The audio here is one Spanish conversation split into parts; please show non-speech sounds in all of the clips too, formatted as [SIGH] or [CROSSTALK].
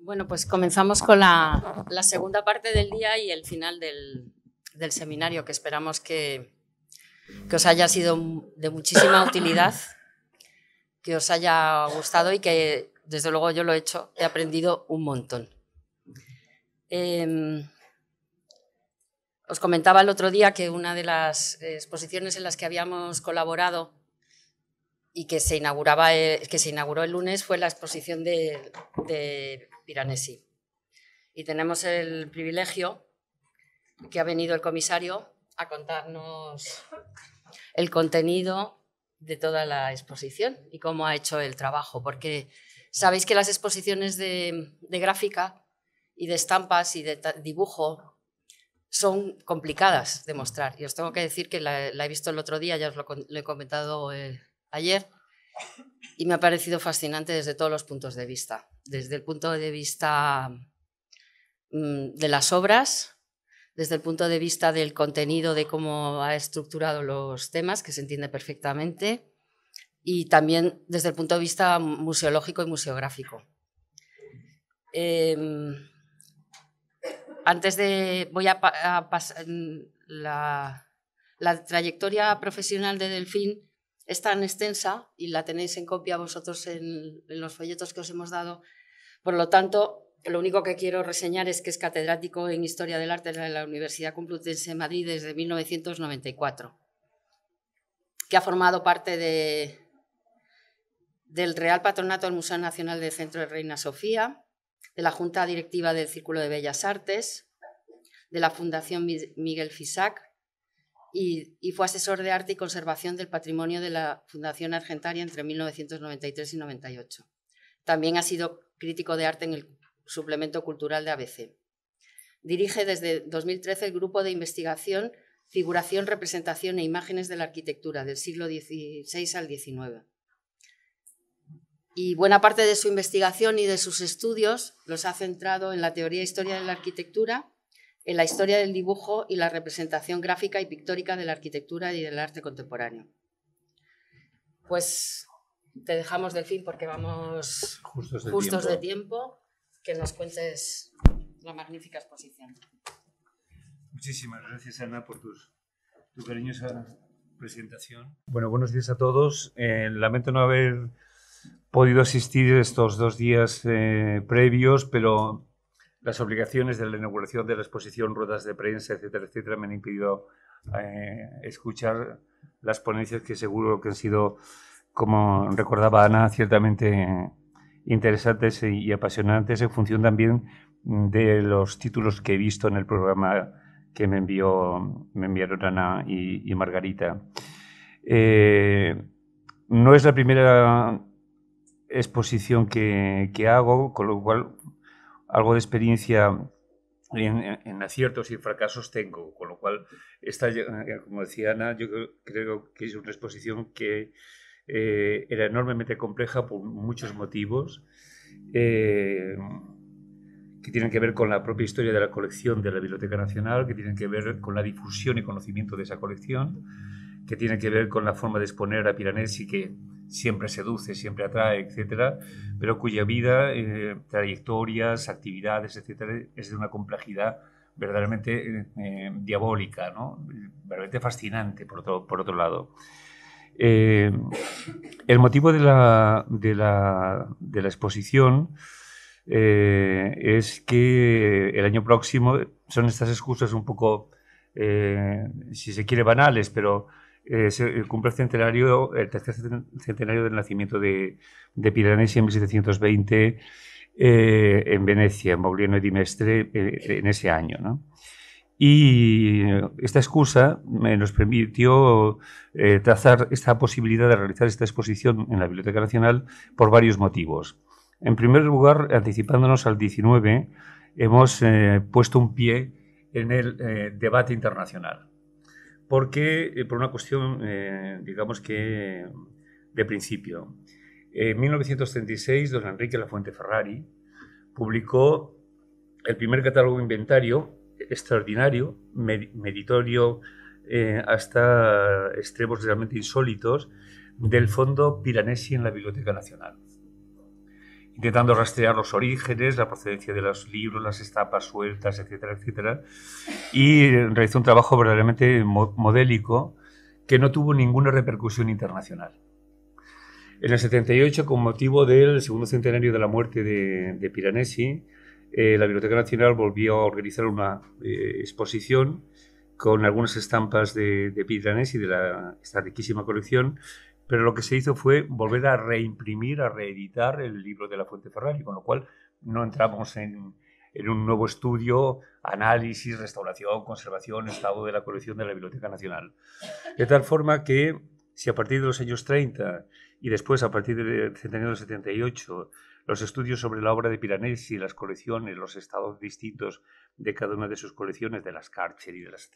Bueno, pues comenzamos con la, segunda parte del día y el final del, seminario, que esperamos que, os haya sido de muchísima utilidad, que os haya gustado y que, desde luego, yo lo he hecho, he aprendido un montón. Em, os comentaba el otro día que una de las exposiciones en las que habíamos colaborado y que se, inauguraba, que se inauguró el lunes fue la exposición de Piranesi. Y tenemos el privilegio que ha venido el comisario a contarnos el contenido de toda la exposición y cómo ha hecho el trabajo, porque sabéis que las exposiciones de, gráfica y de estampas y de dibujo son complicadas de mostrar. Y os tengo que decir que la, he visto el otro día, ya os lo, he comentado eh, ayer, y me ha parecido fascinante desde todos los puntos de vista. Desde el punto de vista mm, de las obras, desde el punto de vista del contenido, de cómo ha estructurado los temas, que se entiende perfectamente, y también desde el punto de vista museológico y museográfico. Em, antes de. Voy a, pasar. La, la trayectoria profesional de Delfín es tan extensa y la tenéis en copia vosotros en, los folletos que os hemos dado. Por lo tanto, lo único que quiero reseñar es que es catedrático en Historia del Arte de la Universidad Complutense de Madrid desde 1994, que ha formado parte de, del Real Patronato del Museo Nacional del Centro de Reina Sofía, de la Junta Directiva del Círculo de Bellas Artes, de la Fundación Miguel Fisac y, fue asesor de arte y conservación del patrimonio de la Fundación Argentaria entre 1993 y 98. También ha sido crítico de arte en el suplemento cultural de ABC. Dirige desde 2013 el grupo de investigación Figuración, Representación e Imágenes de la Arquitectura del siglo XVI al XIX. Y buena parte de su investigación y de sus estudios los ha centrado en la teoría e historia de la arquitectura en la historia del dibujo y la representación gráfica y pictórica de la arquitectura y del arte contemporáneo. Pues te dejamos del fin porque vamos justos de, tiempo. que nos cuentes la magnífica exposición. Muchísimas gracias, Ana, por tu cariñosa presentación. Bueno, buenos días a todos. Eh, lamento no haber podido asistir estos dos días eh, previos, pero las obligaciones de la inauguración de la exposición, ruedas de prensa, etcétera, etcétera, me han impedido eh, escuchar las ponencias que seguro que han sido, como recordaba Ana, ciertamente interesantes y apasionantes en función también de los títulos que he visto en el programa que me, envió, me enviaron Ana y, Margarita. Eh, no es la primera exposición que, que hago, con lo cual algo de experiencia en, aciertos y fracasos tengo, con lo cual, esta, eh, como decía Ana, yo creo que es una exposición que eh, era enormemente compleja por muchos motivos, eh, que tienen que ver con la propia historia de la colección de la Biblioteca Nacional, que tienen que ver con la difusión y conocimiento de esa colección, que tienen que ver con la forma de exponer a Piranesi, que siempre seduce, siempre atrae, etcétera, pero cuya vida, eh, trayectorias, actividades, etcétera, es de una complejidad verdaderamente eh, diabólica, ¿no? verdaderamente fascinante, por otro, por otro lado. Eh, el motivo de la, de la, de la exposición es que el año próximo son estas excusas un poco, si se quiere, banales, pero eh, se cumple el centenario, el tercer centenario del nacimiento de, de Piranesi en 1720 eh, en Venecia, en Mauliano di Mestre, eh, en ese año. ¿no? Y esta excusa nos permitió trazar esta posibilidad de realizar esta exposición en la Biblioteca Nacional por varios motivos. En primer lugar, anticipándonos al 19, hemos puesto un pie en el debate internacional porque eh, por una cuestión, eh, digamos que de principio. En 1936, don Enrique Lafuente Ferrari publicó el primer catálogo inventario extraordinario, meritorio eh, hasta extremos realmente insólitos, del Fondo Piranesi en la Biblioteca Nacional. Intentando rastrear los orígenes, la procedencia de los libros, las estampas sueltas, etcétera, etcétera. Y realizó un trabajo verdaderamente modélico que no tuvo ninguna repercusión internacional. En el 78, con motivo del segundo centenario de la muerte de, Piranesi, eh, la Biblioteca Nacional volvió a organizar una eh, exposición con algunas estampas de, Piranesi de la, esta riquísima colección, pero lo que se hizo fue volver a reimprimir, a reeditar el libro de la Fuente Ferrari, con lo cual no entramos en, un nuevo estudio, análisis, restauración, conservación, estado de la colección de la Biblioteca Nacional. De tal forma que si a partir de los años 30 y después a partir del centenario del 78 los estudios sobre la obra de Piranesi, las colecciones, los estados distintos de cada una de sus colecciones, de las Carceri, de las,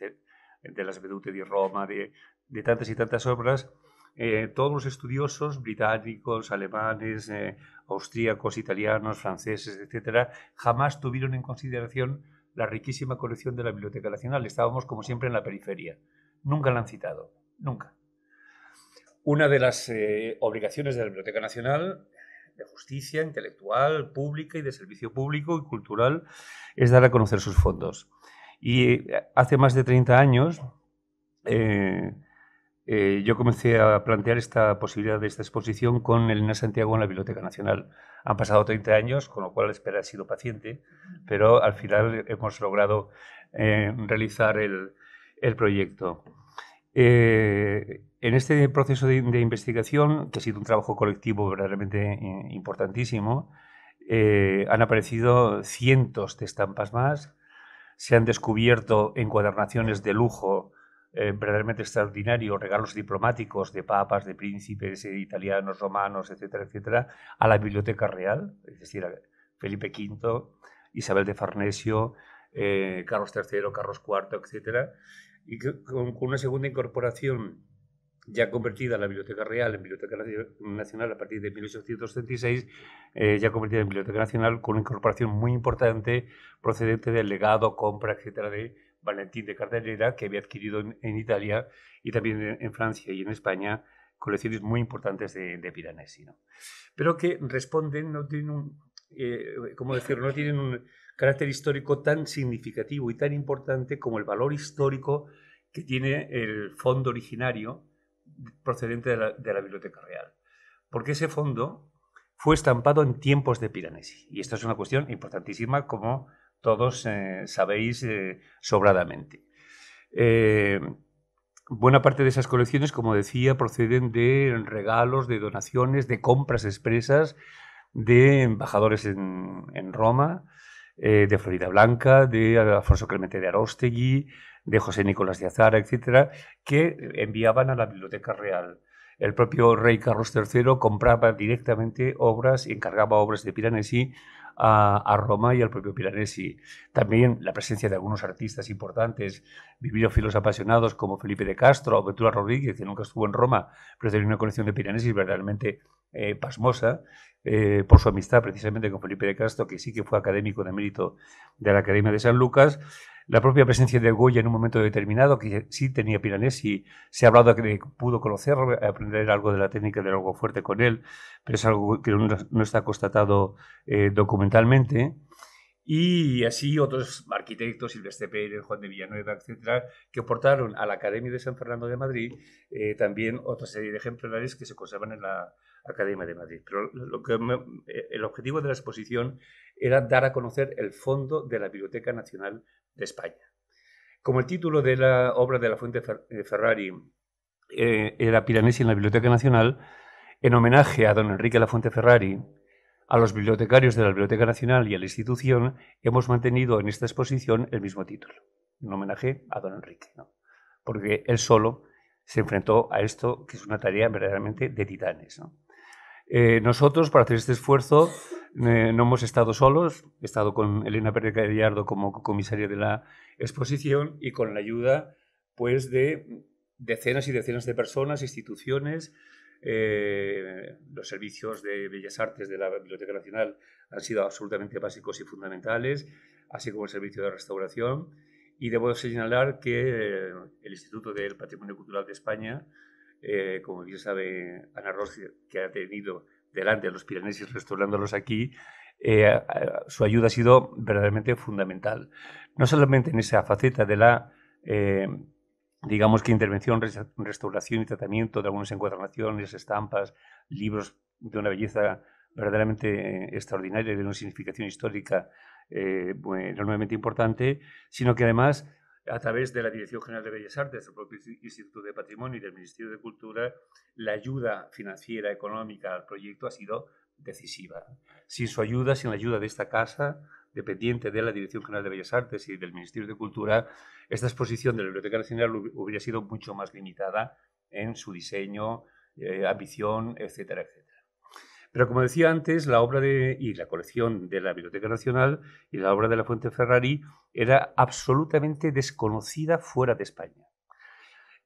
de las Vedute di Roma, de, de tantas y tantas obras, eh, todos los estudiosos británicos, alemanes, eh, austríacos, italianos, franceses, etcétera, jamás tuvieron en consideración la riquísima colección de la Biblioteca Nacional. Estábamos, como siempre, en la periferia. Nunca la han citado, nunca. Una de las eh, obligaciones de la Biblioteca Nacional de justicia intelectual, pública y de servicio público y cultural es dar a conocer sus fondos. Y eh, hace más de 30 años yo comencé a plantear esta posibilidad de esta exposición con Elena Santiago en la Biblioteca Nacional. Han pasado 30 años, con lo cual la espera ha sido paciente, pero al final hemos logrado realizar el, el proyecto. Eh, en este proceso de, investigación, que ha sido un trabajo colectivo verdaderamente eh, importantísimo, eh, han aparecido cientos de estampas más, se han descubierto encuadernaciones de lujo verdaderamente extraordinarios, regalos diplomáticos de papas, de príncipes italianos, romanos, etcétera, etcétera, a la Biblioteca Real, es decir, a Felipe V, Isabel de Farnesio, Carlos III, Carlos IV, etcétera y con, una segunda incorporación ya convertida la Biblioteca Real en Biblioteca Nacional a partir de 1836, eh, ya convertida en Biblioteca Nacional con una incorporación muy importante procedente del legado, compra, etcétera, de Valentín de Cardelera, que había adquirido en, Italia y también en, Francia y en España colecciones muy importantes de, de Piranesi. Pero que responden, no tienen un, eh, ¿cómo? No tienen un carácter histórico tan significativo y tan importante como el valor histórico que tiene el fondo originario procedente de la, Biblioteca Real. Porque ese fondo fue estampado en tiempos de Piranesi. Y esta es una cuestión importantísima, como todos eh, sabéis eh, sobradamente. Eh, buena parte de esas colecciones, como decía, proceden de regalos, de donaciones, de compras expresas de embajadores en, en Roma, de Florida Blanca, de Alfonso Clemente de Arostegui, de José Nicolás de Azara, etcétera, que enviaban a la Biblioteca Real. El propio rey Carlos III compraba directamente obras y encargaba obras de Piranesi a, Roma y al propio Piranesi. También la presencia de algunos artistas importantes, bibliófilos apasionados como Felipe de Castro o Ventura Rodríguez, que nunca estuvo en Roma, pero tenía una colección de Piranesi verdaderamente eh, pasmosa, eh, por su amistad precisamente con Felipe de Castro, que sí que fue académico de mérito de la Academia de San Lucas, la propia presencia de Goya en un momento determinado, que sí tenía Piranesi, se ha hablado de que pudo conocer, aprender algo de la técnica de algo fuerte con él, pero es algo que no, está constatado eh, documentalmente. Y así otros arquitectos, Silvestre Pérez, Juan de Villanueva, etcétera, que aportaron a la Academia de San Fernando de Madrid eh, también otra serie de ejemplares que se conservan en la Academia de Madrid. Pero lo que eh, el objetivo de la exposición era dar a conocer el fondo de la Biblioteca Nacional de España. Como el título de la obra de la Fuente eh, Ferrari eh, era Piranesi en la Biblioteca Nacional, en homenaje a don Enrique La Fuente Ferrari, a los bibliotecarios de la Biblioteca Nacional y a la institución, hemos mantenido en esta exposición el mismo título, en homenaje a don Enrique, porque él solo se enfrentó a esto, que es una tarea verdaderamente de titanes. Eh, nosotros, para hacer este esfuerzo, eh, no hemos estado solos, he estado con Elena Pérez Gallardo como comisaria de la exposición y con la ayuda pues, de decenas y decenas de personas, instituciones, eh, los servicios de Bellas Artes de la Biblioteca Nacional han sido absolutamente básicos y fundamentales, así como el servicio de restauración. Y debo señalar que el Instituto del Patrimonio Cultural de España, como bien sabe Ana Rossi, que ha tenido delante de los Pirineos restaurándolos aquí, eh, su ayuda ha sido verdaderamente fundamental. No solamente en esa faceta de la, eh, digamos que intervención, restauración y tratamiento de algunas encuadernaciones, estampas, libros de una belleza verdaderamente extraordinaria, de una significación histórica eh, enormemente importante, sino que además a través de la Dirección General de Bellas Artes, del propio Instituto de Patrimonio y del Ministerio de Cultura, la ayuda financiera, económica al proyecto ha sido decisiva. Sin su ayuda, sin la ayuda de esta casa, dependiente de la Dirección General de Bellas Artes y del Ministerio de Cultura, esta exposición de la Biblioteca Nacional hubiera sido mucho más limitada en su diseño, eh, ambición, etcétera, etcétera. Pero como decía antes, la obra de, y la colección de la Biblioteca Nacional y la obra de la Fuente Ferrari era absolutamente desconocida fuera de España.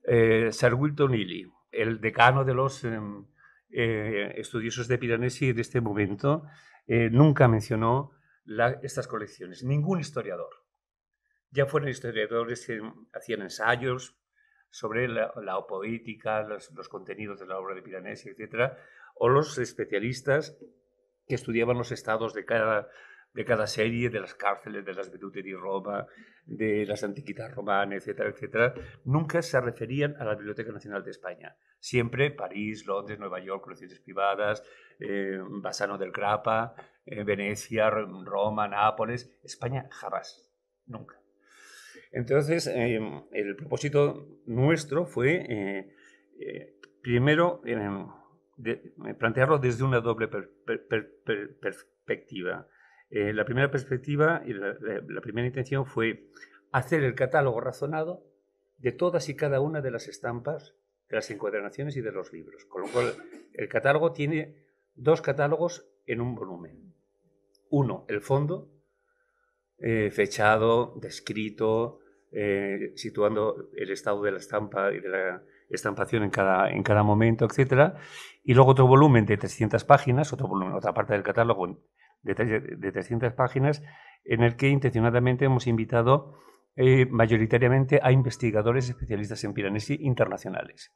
Eh, Sir Wilton Ely, el decano de los em, eh, estudiosos de Piranesi en este momento, eh, nunca mencionó estas colecciones. Ningún historiador. Ya fueron historiadores que hacían ensayos sobre la, poética, los, los, contenidos de la obra de Piranesi, etc o los especialistas que estudiaban los estados de cada, de cada serie, de las cárceles, de las vedute di Roma, de las antiquitas romanas, etcétera, etcétera, nunca se referían a la Biblioteca Nacional de España. Siempre París, Londres, Nueva York, colecciones privadas, eh, Bassano del Grappa, eh, Venecia, Roma, Nápoles. España jamás, nunca. Entonces, eh, el propósito nuestro fue, primero, de, plantearlo desde una doble perspectiva. Eh, la primera perspectiva y la, primera intención fue hacer el catálogo razonado de todas y cada una de las estampas, de las encuadernaciones y de los libros. Con lo cual, el catálogo tiene dos catálogos en un volumen. Uno, el fondo, eh, fechado, descrito, eh, situando el estado de la estampa y de la estampación en cada, en cada momento, etc. Y luego otro volumen de 300 páginas, otro volumen, otra parte del catálogo de, de 300 páginas, en el que intencionadamente hemos invitado eh, mayoritariamente a investigadores especialistas en Piranesi internacionales,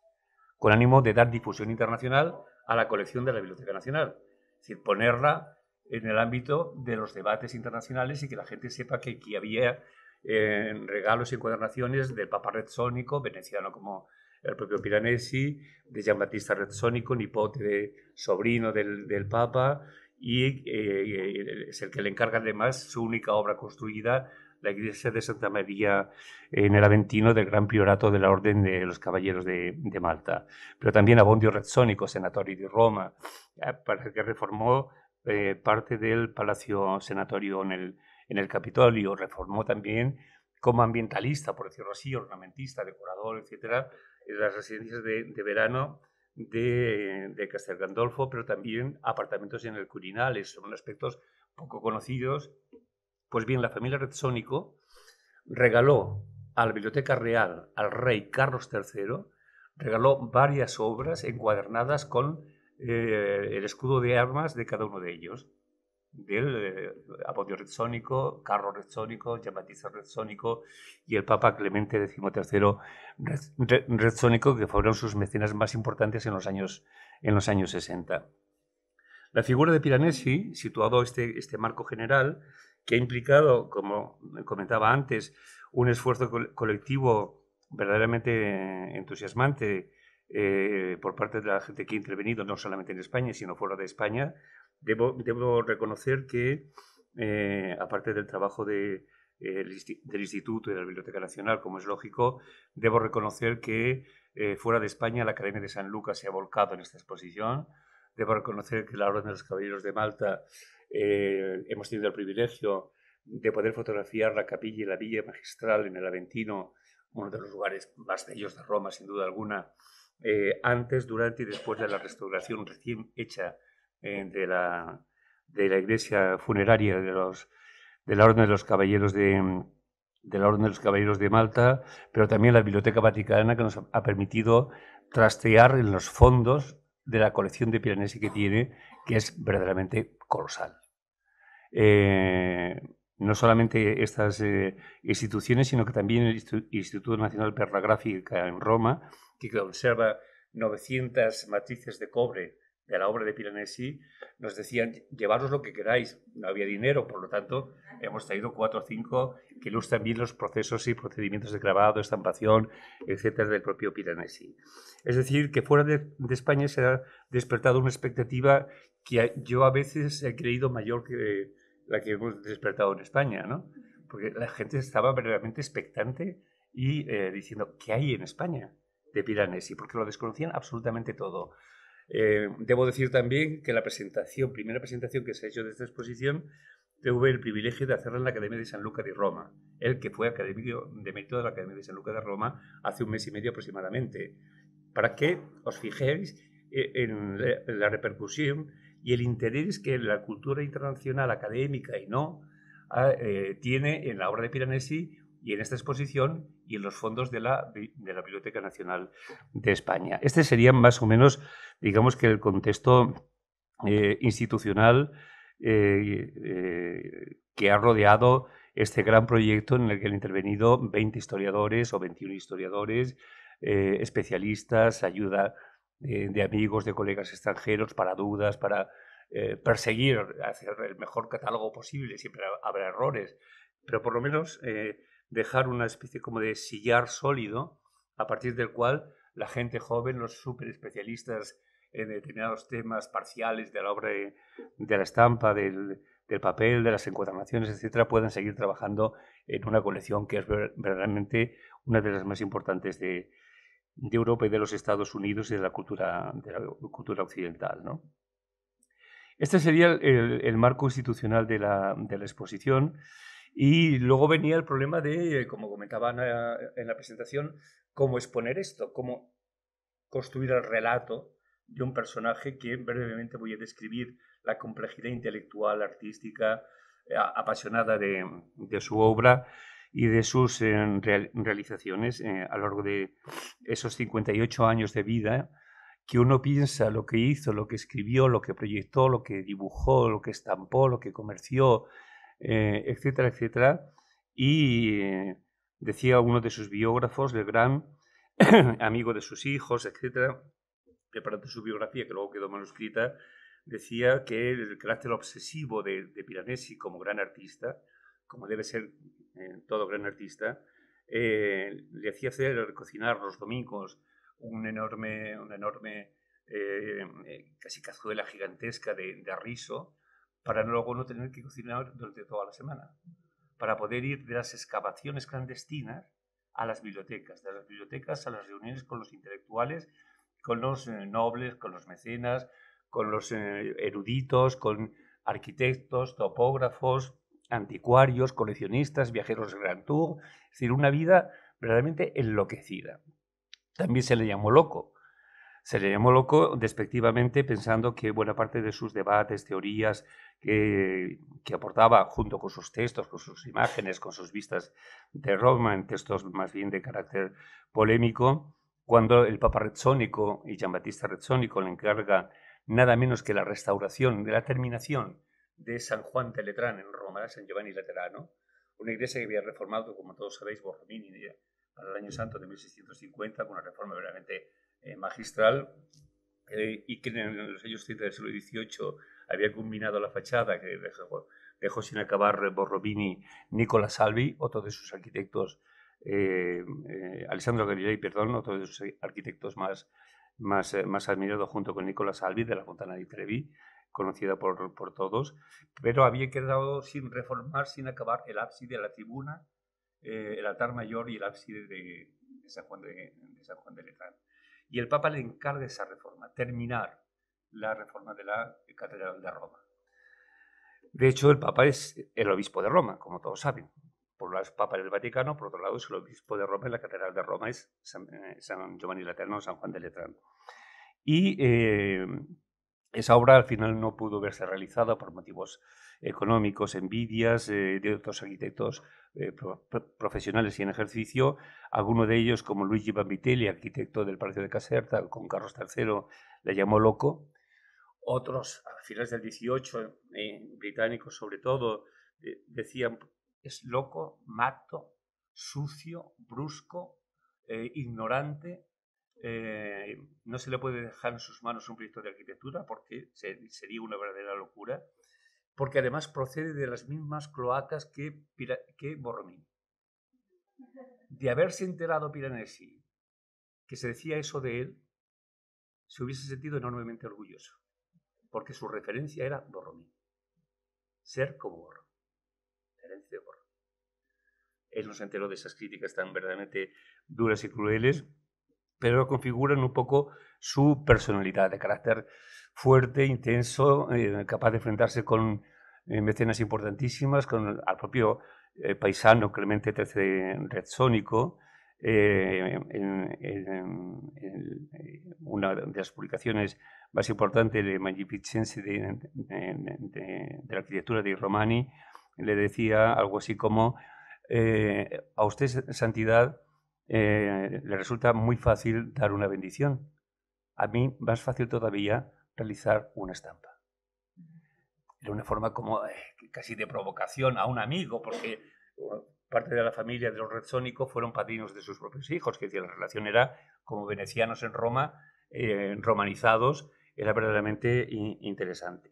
con ánimo de dar difusión internacional a la colección de la Biblioteca Nacional. Es decir, ponerla en el ámbito de los debates internacionales y que la gente sepa que aquí había eh, regalos y encuadernaciones del Papa Redsónico, veneciano como el propio Piranesi, de Giambattista Rezzonico, nipote de sobrino del, del Papa, y eh, es el que le encarga además su única obra construida, la iglesia de Santa María en el Aventino del Gran Priorato de la Orden de los Caballeros de, Malta. Pero también Abondio Rezzonico, senatorio de Roma, eh, para que reformó eh, parte del Palacio Senatorio en el, en el Capitolio, reformó también como ambientalista, por decirlo así, ornamentista, decorador, etcétera, las residencias de, verano de, Castel Gandolfo, pero también apartamentos en el Curinales, son aspectos poco conocidos. Pues bien, la familia Redsónico regaló a la Biblioteca Real al rey Carlos III, regaló varias obras encuadernadas con eh, el escudo de armas de cada uno de ellos del eh, Apodio Redsónico, Carlos Redsónico, Giambattista Redsónico y el Papa Clemente XIII Redsónico, que fueron sus mecenas más importantes en los años, en los años 60. La figura de Piranesi, situado este, este marco general, que ha implicado, como comentaba antes, un esfuerzo colectivo verdaderamente entusiasmante eh, por parte de la gente que ha intervenido, no solamente en España, sino fuera de España, Debo, reconocer que, eh, aparte del trabajo eh, del Instituto y de la Biblioteca Nacional, como es lógico, debo reconocer que eh, fuera de España la Academia de San Lucas se ha volcado en esta exposición. Debo reconocer que la Orden de los Caballeros de Malta hemos tenido el privilegio de poder fotografiar la capilla y la villa magistral en el Aventino, uno de los lugares más bellos de Roma, sin duda alguna, antes, durante y después de la restauración recién hecha eh, de, la, de la iglesia funeraria de, los, de la Orden de los Caballeros de, de la Orden de los Caballeros de Malta, pero también la Biblioteca Vaticana que nos ha permitido trastear en los fondos de la colección de Piranesi que tiene, que es verdaderamente colosal. Eh, no solamente estas eh, instituciones, sino que también el Instituto Nacional Perla Gráfica en Roma, que conserva 900 matrices de cobre de la obra de Piranesi, nos decían, llevaros lo que queráis. No había dinero, por lo tanto, hemos traído cuatro o cinco que ilustran bien los procesos y procedimientos de grabado, estampación, etcétera, del propio Piranesi. Es decir, que fuera de, España se ha despertado una expectativa que yo a veces he creído mayor que la que hemos despertado en España, ¿no? Porque la gente estaba verdaderamente expectante y eh, diciendo, ¿qué hay en España de Piranesi? Porque lo desconocían absolutamente todo. Eh, debo decir también que la presentación, primera presentación que se ha hecho de esta exposición, tuve el privilegio de hacerla en la Academia de San Luca de Roma, el que fue académico de mérito de la Academia de San Luca de Roma hace un mes y medio aproximadamente, para que os fijéis eh, en la repercusión y el interés que la cultura internacional académica y no eh, tiene en la obra de Piranesi y en esta exposición y en los fondos de la, de la Biblioteca Nacional de España. Este sería más o menos, digamos que el contexto eh, institucional eh, eh, que ha rodeado este gran proyecto en el que han intervenido 20 historiadores o 21 historiadores, especialistas, ayuda de amigos, de colegas extranjeros para dudas, para perseguir, hacer el mejor catálogo posible. Siempre habrá errores, pero por lo menos dejar una especie como de sillar sólido a partir del cual la gente joven, los super especialistas en determinados temas parciales de la obra de, la estampa, del, papel, de las encuadernaciones, etcétera, puedan seguir trabajando en una colección que es verdaderamente una de las más importantes de, Europa y de los Estados Unidos y de la cultura, de la cultura occidental. ¿no? Este sería el, marco institucional de la, de la exposición. Y luego venía el problema de, como comentaban en la presentación, cómo exponer esto, cómo construir el relato de un personaje que brevemente voy a describir la complejidad intelectual, artística, eh, apasionada de, su obra y de sus eh, realizaciones eh, a lo largo de esos 58 años de vida, que uno piensa lo que hizo, lo que escribió, lo que proyectó, lo que dibujó, lo que estampó, lo que comerció, eh, etcétera, etcétera. Y eh, decía uno de sus biógrafos, Legrand, [COUGHS] amigo de sus hijos, etcétera, preparando su biografía, que luego quedó manuscrita, decía que el carácter obsesivo de, Piranesi como gran artista, como debe ser eh, todo gran artista, le hacía hacer cocinar los domingos un enorme, una enorme casi cazuela gigantesca de, de para luego no tener que cocinar durante toda la semana, para poder ir de las excavaciones clandestinas a las bibliotecas, de las bibliotecas a las reuniones con los intelectuales, con los eh, nobles, con los mecenas, con los eh, eruditos, con arquitectos, topógrafos, anticuarios, coleccionistas, viajeros de Grand Tour, es decir, una vida verdaderamente enloquecida. También se le llamó loco, se le llamó loco despectivamente pensando que buena parte de sus debates, teorías que, aportaba junto con sus textos, con sus imágenes, con sus vistas de Roma, en textos más bien de carácter polémico, cuando el Papa Rezzónico y Giambattista Rezzónico le encarga nada menos que la restauración de la terminación de San Juan de Letrán en Roma, San Giovanni Laterano, una iglesia que había reformado, como todos sabéis, Borromini para el año santo de 1650, con una reforma verdaderamente eh, magistral, eh, y que en los años 30 del siglo XVIII había culminado la fachada que dejó, sin acabar Borromini Nicola Salvi, otro de sus arquitectos, eh, eh, Alessandro Galilei, perdón, otro de sus arquitectos más, más, más junto con Nicola Salvi de la Fontana di Trevi, conocida por, por todos, pero había quedado sin reformar, sin acabar el ábside de la tribuna, el altar mayor y el ábside de, San Juan de, de San Juan de Letrán. Y el Papa le encarga esa reforma, terminar la reforma de la Catedral de Roma. De hecho, el Papa es el obispo de Roma, como todos saben. Por un lado es Papa del Vaticano, por otro lado es el obispo de Roma y la Catedral de Roma es San, eh, Giovanni Laterno, San Juan de Letrán. Y eh, esa obra al final no pudo verse realizada por motivos económicos, envidias eh, de otros arquitectos profesionales y en ejercicio, alguno de ellos como Luigi Bambitelli, arquitecto del Palacio de Caserta, con Carlos III, le llamó loco, otros, a finales del 18, eh, británicos sobre todo, eh, decían, es loco, mato, sucio, brusco, eh, ignorante, eh, no se le puede dejar en sus manos un proyecto de arquitectura porque sería una verdadera locura, porque además procede de las mismas cloacas que, que Borromini. De haberse enterado Piranesi que se decía eso de él, se hubiese sentido enormemente orgulloso, porque su referencia era Borromini. Ser como Borromini. Él no se enteró de esas críticas tan verdaderamente duras y crueles, pero configuran un poco su personalidad de carácter fuerte, intenso, eh, capaz de enfrentarse con eh, mecenas importantísimas, con al propio eh, paisano Clemente XIII Redsónico. En, una de las publicaciones más importantes de Magnificense de, de, la arquitectura de Romani, le decía algo así como a usted, Santidad, eh, le resulta muy fácil dar una bendición. A mí más fácil todavía realizar una estampa. Era una forma como eh, casi de provocación a un amigo, porque parte de la familia de los Redsónicos fueron padrinos de sus propios hijos, que decía, la relación era como venecianos en Roma, eh, romanizados, era verdaderamente interesante.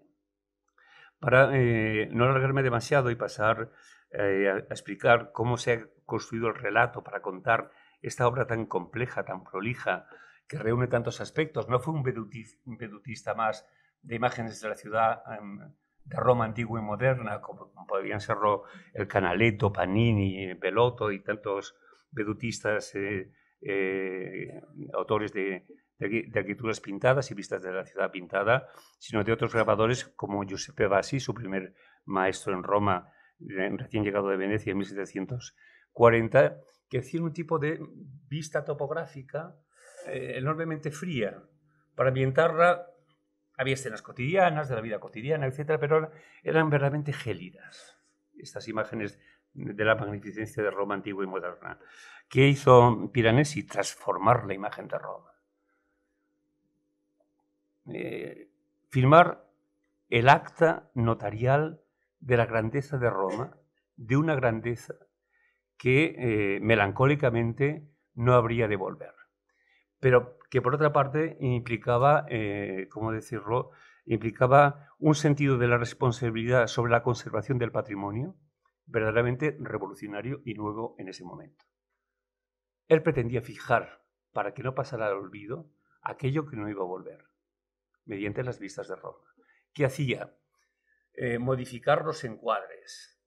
Para no alargarme demasiado y pasar a explicar cómo se ha construido el relato para contar esta obra tan compleja, tan prolija, que reúne tantos aspectos. No fue un vedutista más de imágenes de la ciudad em, de Roma antigua y moderna, como podrían serlo el Canaletto, Panini, Bellotto y tantos vedutistas, eh, eh, autores de, arquitecturas pintadas y vistas de la ciudad pintada, sino de otros grabadores como Giuseppe Bassi, su primer maestro en Roma, recién llegado de Venecia en 1740, que hacía un tipo de vista topográfica eh, enormemente fría. Para ambientarla había escenas cotidianas, de la vida cotidiana, etc., pero eran verdaderamente gélidas. Estas imágenes de la magnificencia de Roma antigua y moderna. ¿Qué hizo Piranesi? Transformar la imagen de Roma. Eh, filmar el acta notarial de la grandeza de Roma, de una grandeza que eh, melancólicamente no habría de volver. Pero que por otra parte implicaba, eh, ¿cómo decirlo?, implicaba un sentido de la responsabilidad sobre la conservación del patrimonio verdaderamente revolucionario y nuevo en ese momento. Él pretendía fijar, para que no pasara al olvido, aquello que no iba a volver, mediante las vistas de Roma. ¿Qué hacía? Eh, modificar los encuadres,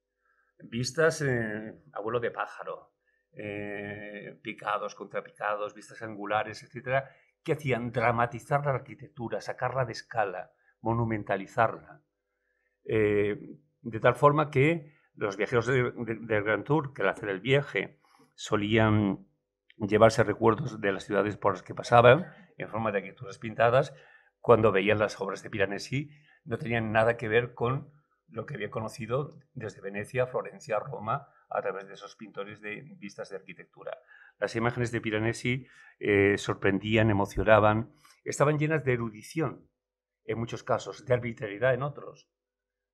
vistas en abuelo de pájaro, eh, picados, contrapicados, vistas angulares, etcétera, que hacían dramatizar la arquitectura, sacarla de escala, monumentalizarla. Eh, de tal forma que los viajeros del Grand Tour, que al hacer el viaje solían llevarse recuerdos de las ciudades por las que pasaban, en forma de arquitecturas pintadas, cuando veían las obras de Piranesi, no tenían nada que ver con lo que había conocido desde Venecia, Florencia, Roma, a través de esos pintores de vistas de arquitectura. Las imágenes de Piranesi eh, sorprendían, emocionaban, estaban llenas de erudición, en muchos casos, de arbitrariedad en otros,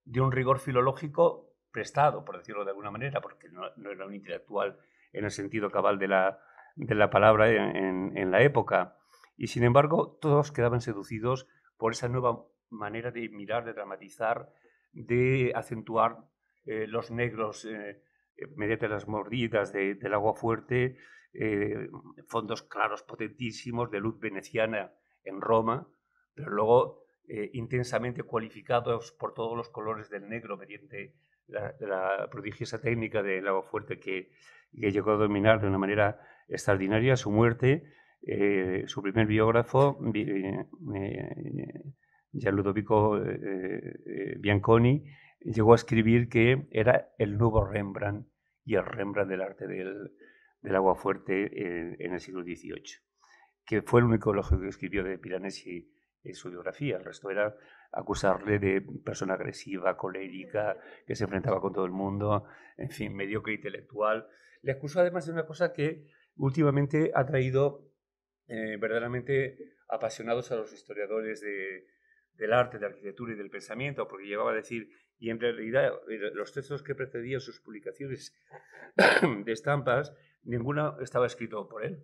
de un rigor filológico prestado, por decirlo de alguna manera, porque no, era un intelectual en el sentido cabal de la, de la palabra en, en la época. Y sin embargo, todos quedaban seducidos por esa nueva manera de mirar, de dramatizar, de acentuar eh, los negros eh, eh, mediante las mordidas del agua fuerte, fondos claros potentísimos de luz veneciana en Roma, pero luego intensamente cualificados por todos los colores del negro mediante la, prodigiosa técnica del agua fuerte que, que, llegó a dominar de una manera extraordinaria su muerte. su primer biógrafo, ya Ludovico eh, eh, Bianconi llegó a escribir que era el nuevo Rembrandt y el Rembrandt del arte del, del agua fuerte en, el siglo XVIII, que fue el único elogio que escribió de Piranesi en su biografía. El resto era acusarle de persona agresiva, colérica, que se enfrentaba con todo el mundo, en fin, mediocre intelectual. Le acusó además de una cosa que últimamente ha traído eh, verdaderamente apasionados a los historiadores de, del arte, de la arquitectura y del pensamiento, porque llegaba a decir, y en realidad eh, los textos que precedían sus publicaciones [COUGHS] de estampas, ninguno estaba escrito por él.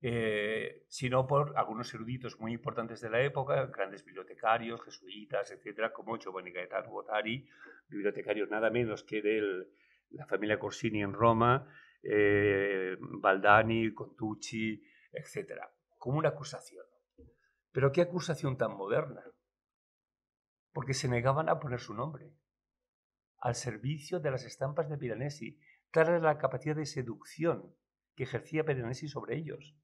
eh, sino por algunos eruditos muy importantes de la época, grandes bibliotecarios, jesuitas, etcétera, como Giovanni Gaetano Botari, bibliotecarios nada menos que de la familia Corsini en Roma, eh, Baldani, Contucci, etcétera, como una acusación. Pero qué acusación tan moderna, porque se negaban a poner su nombre al servicio de las estampas de Piranesi, clara la capacidad de seducción que ejercía Piranesi sobre ellos.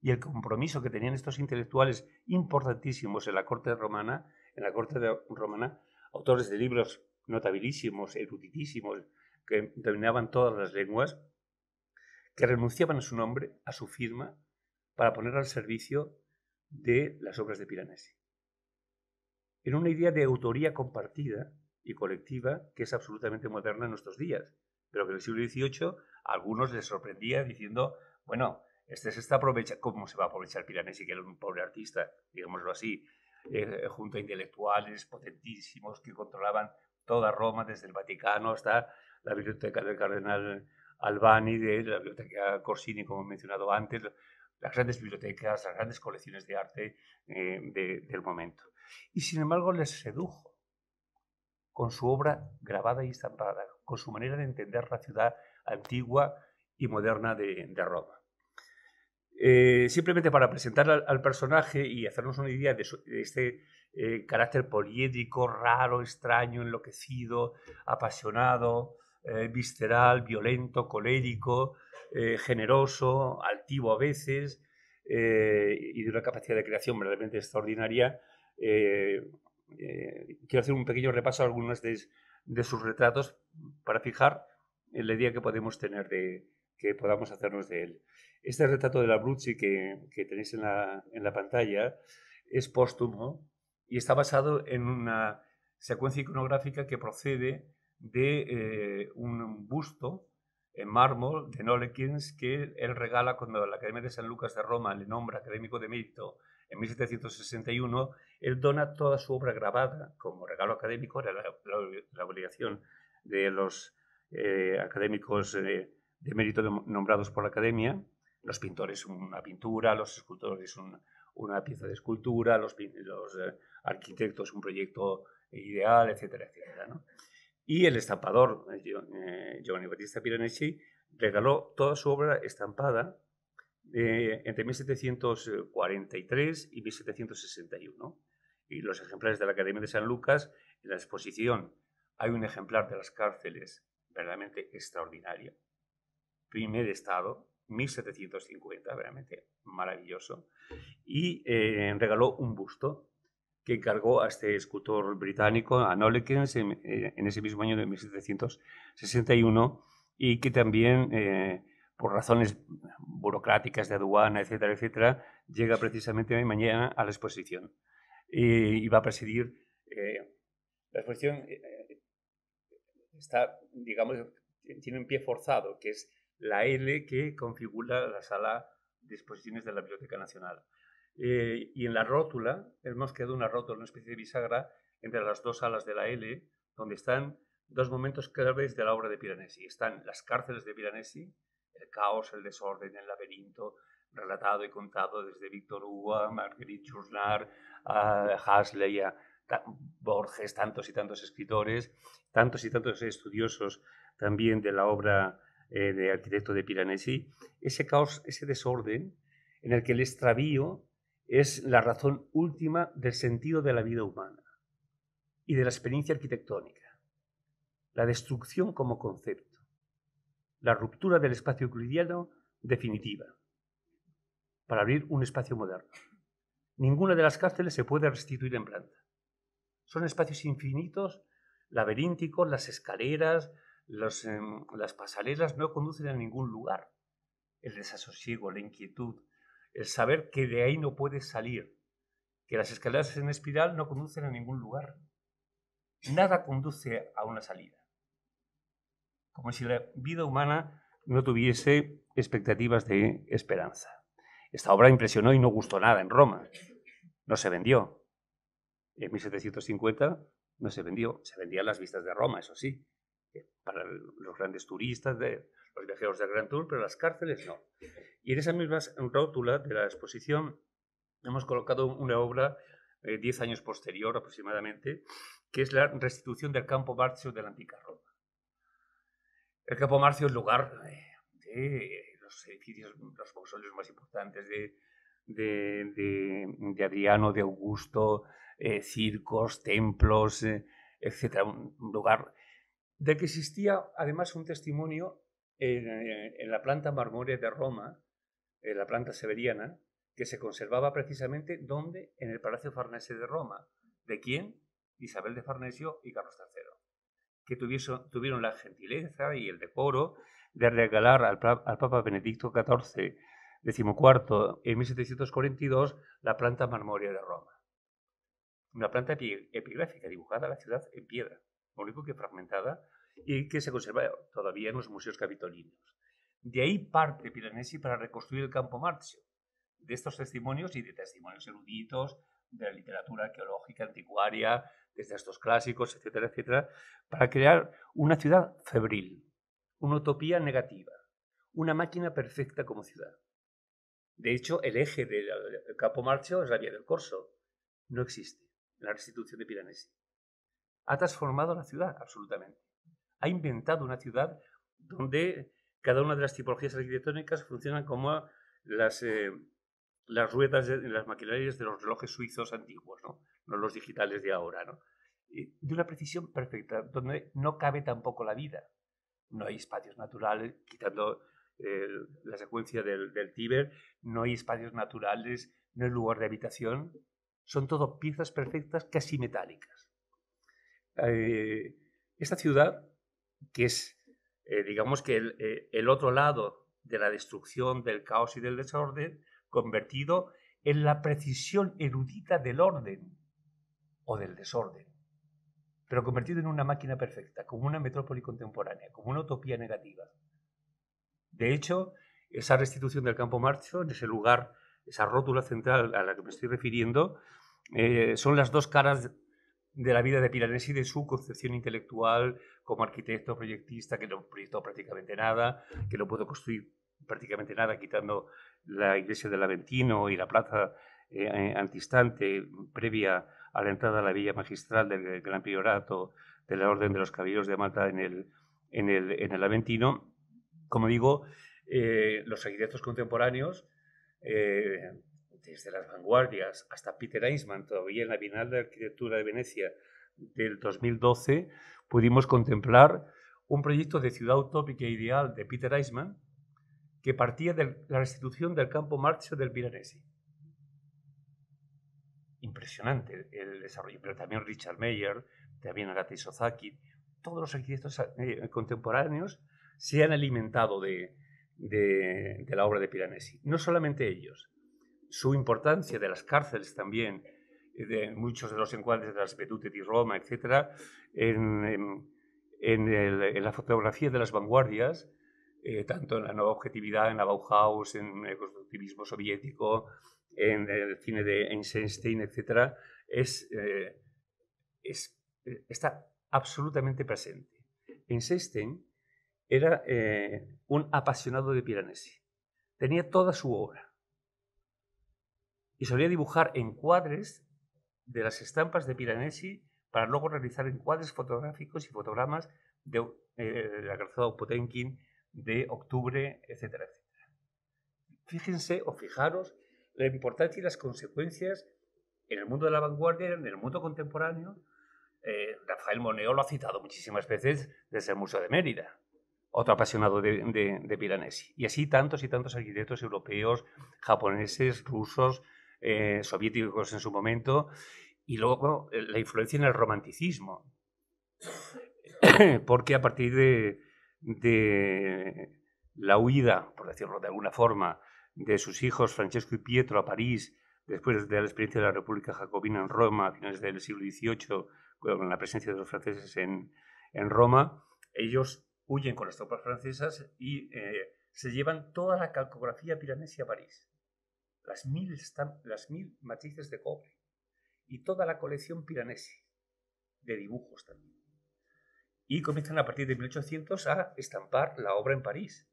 Y el compromiso que tenían estos intelectuales importantísimos en la corte romana, en la corte romana, autores de libros notabilísimos, eruditísimos, que dominaban todas las lenguas, que renunciaban a su nombre, a su firma, para poner al servicio de las obras de Piranesi. En una idea de autoría compartida y colectiva que es absolutamente moderna en nuestros días, pero que en el siglo XVIII a algunos les sorprendía diciendo, bueno, este se está aprovechando, ¿cómo se va a aprovechar Piranesi, que era un pobre artista, digámoslo así, eh, junto a intelectuales potentísimos que controlaban toda Roma, desde el Vaticano hasta la biblioteca del cardenal Albani, de la biblioteca Corsini, como he mencionado antes, las grandes bibliotecas, las grandes colecciones de arte eh, del momento. Y sin embargo les sedujo con su obra grabada y estampada, con su manera de entender la ciudad antigua y moderna de Roma. Eh, simplemente para presentar al, personaje y hacernos una idea de, este eh, carácter poliédrico, raro, extraño, enloquecido, apasionado, eh, visceral, violento, colérico, generoso, altivo a veces, y de una capacidad de creación verdaderamente extraordinaria. quiero hacer un pequeño repaso a algunos de, sus retratos para fijar la idea que podemos tener de que podamos hacernos de él. Este retrato de la Bruzzi que, tenéis en la, pantalla es póstumo y está basado en una secuencia iconográfica que procede de eh, un busto en mármol de Nolekins que él regala cuando la Academia de San Lucas de Roma le nombra académico de mérito en 1761. Él dona toda su obra grabada como regalo académico, era la, obligación de los eh, académicos de mérito nombrados por la Academia los pintores una pintura, los escultores una pieza de escultura, los, los eh, arquitectos un proyecto ideal, etcétera, etcétera. Y el estampador, eh, eh, Giovanni Battista Piranesi, regaló toda su obra estampada entre 1743 y 1761. Y los ejemplares de la Academia de San Lucas, en la exposición hay un ejemplar de las cárceles verdaderamente extraordinario, primer estado, 1750, realmente maravilloso, y eh, regaló un busto que encargó a este escultor británico, a Nolekens, en, eh, ese mismo año de 1761, y que también, eh, por razones burocráticas de aduana, etcétera, etcétera, llega precisamente mañana a la exposición. Y, va a presidir. la exposición está, digamos, tiene un pie forzado, que es la L que configura la sala de exposiciones de la Biblioteca Nacional. Eh, y en la rótula hemos quedado una rótula, una especie de bisagra entre las dos salas de la L, donde están dos momentos claves de la obra de Piranesi. Están las cárceles de Piranesi, el caos, el desorden, el laberinto, relatado y contado desde Víctor Hugo, Marguerite Yourcenar, a Hasley, a Borges, tantos y tantos escritores, tantos y tantos estudiosos también de la obra eh, de arquitecto de Piranesi, ese caos, ese desorden en el que el extravío es la razón última del sentido de la vida humana y de la experiencia arquitectónica, la destrucción como concepto, la ruptura del espacio euclidiano definitiva, para abrir un espacio moderno. Ninguna de las cárceles se puede restituir en planta. Son espacios infinitos, laberínticos, las escaleras, Em, las pasarelas no conducen a ningún lugar. El desasosiego, la inquietud, el saber que de ahí no puedes salir, que las escaleras en espiral no conducen a ningún lugar. Nada conduce a una salida. Como si la vida humana no tuviese expectativas de esperanza. Esta obra impresionó y no gustó nada en Roma. No se vendió. En 1750 no se vendió. Se vendían las vistas de Roma, eso sí para los grandes turistas, de los viajeros del Gran Tour, pero las cárceles no. Y en esa misma rótula de la exposición hemos colocado una obra eh, diez años posterior aproximadamente, que es la restitución del campo Marcio de la antigua Roma. El campo Marcio es lugar eh, de los edificios, los mausoleos más importantes de, de, Adriano, de Augusto, eh, circos, templos, etc. Un lugar de que existía además un testimonio en, la planta marmórea de Roma, en la planta severiana, que se conservaba precisamente donde en el Palacio Farnese de Roma. ¿De quién? Isabel de Farnesio y Carlos III, que tuvieron la gentileza y el decoro de regalar al, Papa Benedicto XIV, decimocuarto, en 1742, la planta marmórea de Roma. Una planta epigráfica dibujada a la ciudad en piedra, único que fragmentada y que se conserva todavía en los museos capitolinos. De ahí parte Piranesi para reconstruir el campo Marcio, de estos testimonios y de testimonios eruditos de la literatura arqueológica anticuaria, desde estos clásicos, etcétera, etcétera, para crear una ciudad febril, una utopía negativa, una máquina perfecta como ciudad. De hecho, el eje del campo Marcio es la vía del Corso. No existe la restitución de Piranesi. Ha transformado la ciudad, absolutamente. Ha inventado una ciudad donde cada una de las tipologías arquitectónicas funcionan como las, eh, las ruedas de las maquinarias de los relojes suizos antiguos, ¿no? no los digitales de ahora. ¿no? De una precisión perfecta, donde no cabe tampoco la vida. No hay espacios naturales, quitando eh, la secuencia del, del Tíber, no hay espacios naturales, no hay lugar de habitación. Son todo piezas perfectas casi metálicas. Eh, esta ciudad, que es, eh, digamos que el, el otro lado de la destrucción, del caos y del desorden, convertido en la precisión erudita del orden o del desorden, pero convertido en una máquina perfecta, como una metrópoli contemporánea, como una utopía negativa. De hecho, esa restitución del campo marcho, en ese lugar, esa rótula central a la que me estoy refiriendo, eh, son las dos caras de la vida de Piranesi, de su concepción intelectual como arquitecto, proyectista, que no proyectó prácticamente nada, que no pudo construir prácticamente nada, quitando la iglesia del Aventino y la plaza eh, eh, antistante previa a la entrada a la villa magistral del Gran Priorato de la Orden de los Caballeros de Malta en el, en el, en el Aventino. Como digo, eh, los arquitectos contemporáneos, desde las vanguardias hasta Peter Einsmann, todavía en la Bienal de Arquitectura de Venecia del 2012, pudimos contemplar un proyecto de ciudad utópica e ideal de Peter Eisenman que partía de la restitución del campo marcho del Piranesi. Impresionante el desarrollo, pero también Richard Meyer, también Agata Isozaki, todos los arquitectos eh, contemporáneos se han alimentado de, de, la obra de Piranesi. No solamente ellos, su importancia de las cárceles también, de muchos de los encuadres de las Vedute di Roma, etc., en, en, la fotografía de las vanguardias, eh, tanto en la nueva objetividad, en la Bauhaus, en el constructivismo soviético, en el cine de Einstein, etc., es, eh, es, eh, está absolutamente presente. Einstein era un apasionado de Piranesi. Tenía toda su obra. Y solía dibujar encuadres de las estampas de Piranesi para luego realizar encuadres fotográficos y fotogramas de la calzada Potenkin, de octubre, etcétera, etcétera. Fíjense o fijaros la importancia y las consecuencias en el mundo de la vanguardia, en el mundo contemporáneo. Eh, Rafael Moneo lo ha citado muchísimas veces desde el Museo de Mérida, otro apasionado de, de, Piranesi. Y así tantos y tantos arquitectos europeos, japoneses, rusos, eh, soviéticos en su momento, y luego eh, la influencia en el romanticismo. [COUGHS] Porque a partir de, de la huida, por decirlo de alguna forma, de sus hijos Francesco y Pietro a París, después de la experiencia de la República Jacobina en Roma a finales del siglo XVIII, con la presencia de los franceses en, en Roma, ellos huyen con las tropas francesas y eh, se llevan toda la calcografía piranesia a París, las mil, las mil matrices de cobre y toda la colección piranesi, de dibujos también y comienzan a partir de 1800 a estampar la obra en París.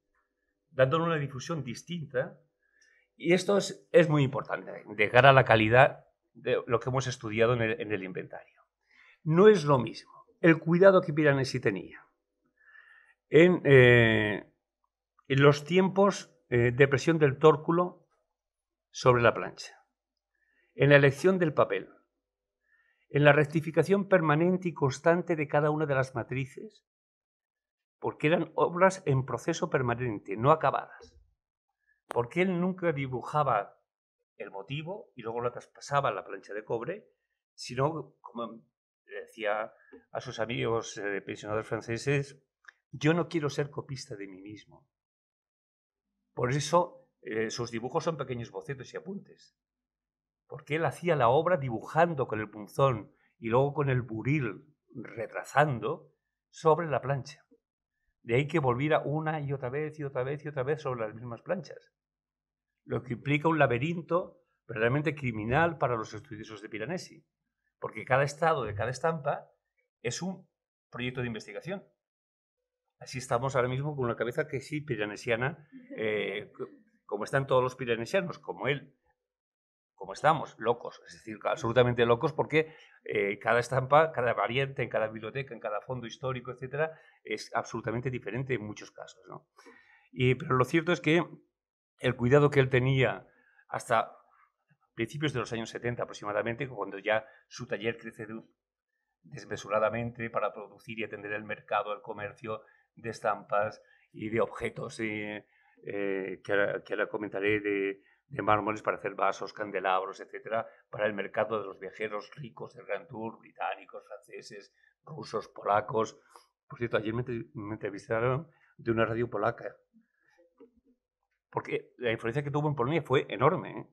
dándole una difusión distinta. Y esto es, es muy importante de cara a la calidad de lo que hemos estudiado en el, en el inventario. No es lo mismo el cuidado que Piranesi tenía en, eh, en los tiempos eh, de presión del tórculo sobre la plancha, en la elección del papel, en la rectificación permanente y constante de cada una de las matrices, porque eran obras en proceso permanente, no acabadas, porque él nunca dibujaba el motivo y luego lo traspasaba a la plancha de cobre, sino, como decía a sus amigos eh, pensionados franceses, yo no quiero ser copista de mí mismo. Por eso eh, sus dibujos son pequeños bocetos y apuntes, porque él hacía la obra dibujando con el punzón y luego con el buril retrasando sobre la plancha. De ahí que volviera una y otra vez y otra vez y otra vez sobre las mismas planchas. Lo que implica un laberinto verdaderamente criminal para los estudiosos de Piranesi porque cada estado de cada estampa es un proyecto de investigación. Así estamos ahora mismo con una cabeza que sí, piranesiana, eh, como están todos los piranesianos, como él, como estamos, locos, es decir, absolutamente locos, porque eh, cada estampa, cada variante, en cada biblioteca, en cada fondo histórico, etcétera, es absolutamente diferente en muchos casos. Y, pero lo cierto es que el cuidado que él tenía hasta principios de los años 70 aproximadamente, cuando ya su taller crece desmesuradamente para producir y atender el mercado, el comercio de estampas y de objetos eh, eh, que, ahora, comentaré de, mármoles para hacer vasos, candelabros, etcétera, para el mercado de los viajeros ricos del Grand Tour, británicos, franceses, rusos, polacos. Por cierto, ayer me, me entrevistaron de una radio polaca, porque la influencia que tuvo en Polonia fue enorme. ¿eh?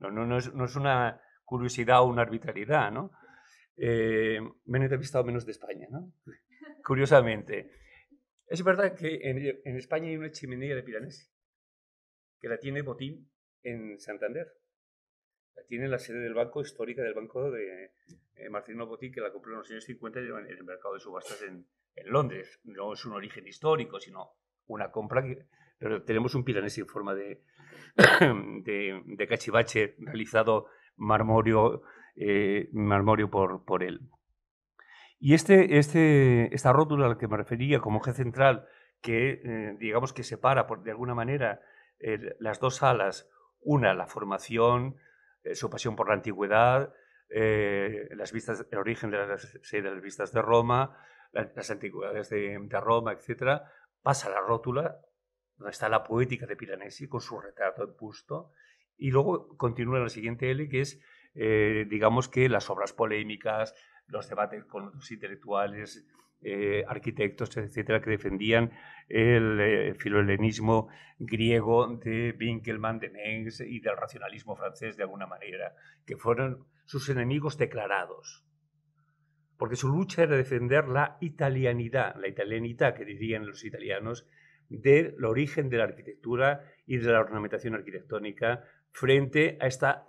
No, no, no, es, no es, una curiosidad o una arbitrariedad, ¿no? Eh, me han entrevistado menos de España, ¿no? [LAUGHS] Curiosamente. Es verdad que en, en, España hay una chimenea de Piranesi, que la tiene Botín en Santander. La tiene en la sede del banco histórica del banco de eh, Marcelino Botín, que la compró en los años 50 en el mercado de subastas en, Londres. No es un origen histórico, sino una compra que, pero tenemos un Piranesi en forma de, [COUGHS] de, cachivache realizado eh, marmorio por, por él. Y este, este, esta rótula a la que me refería como eje central, que eh, digamos que separa por, de alguna manera eh, las dos salas, una la formación, su pasión por la antigüedad, las vistas, el origen de las, de las vistas de Roma, las, antigüedades de, de Roma, etc., pasa la rótula donde está la poética de Piranesi con su retrato en busto, y luego continúa la siguiente L, que es, eh, digamos que las obras polémicas, los debates con los intelectuales, eh, arquitectos, etcétera, que defendían el eh, filohelenismo griego de Winkelmann, de Mengs y del racionalismo francés de alguna manera, que fueron sus enemigos declarados. Porque su lucha era defender la italianidad, la italianidad que dirían los italianos, del origen de la arquitectura y de la ornamentación arquitectónica frente a esta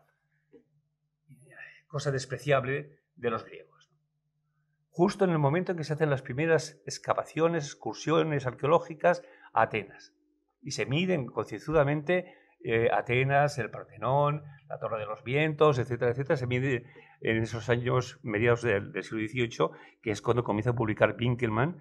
cosa despreciable de los griegos. Justo en el momento en que se hacen las primeras excavaciones, excursiones arqueológicas a Atenas. Y se miden concienzudamente eh, Atenas, el Partenón, la Torre de los Vientos, etcétera, etcétera, se mide en esos años mediados del, siglo XVIII, que es cuando comienza a publicar Winkelmann,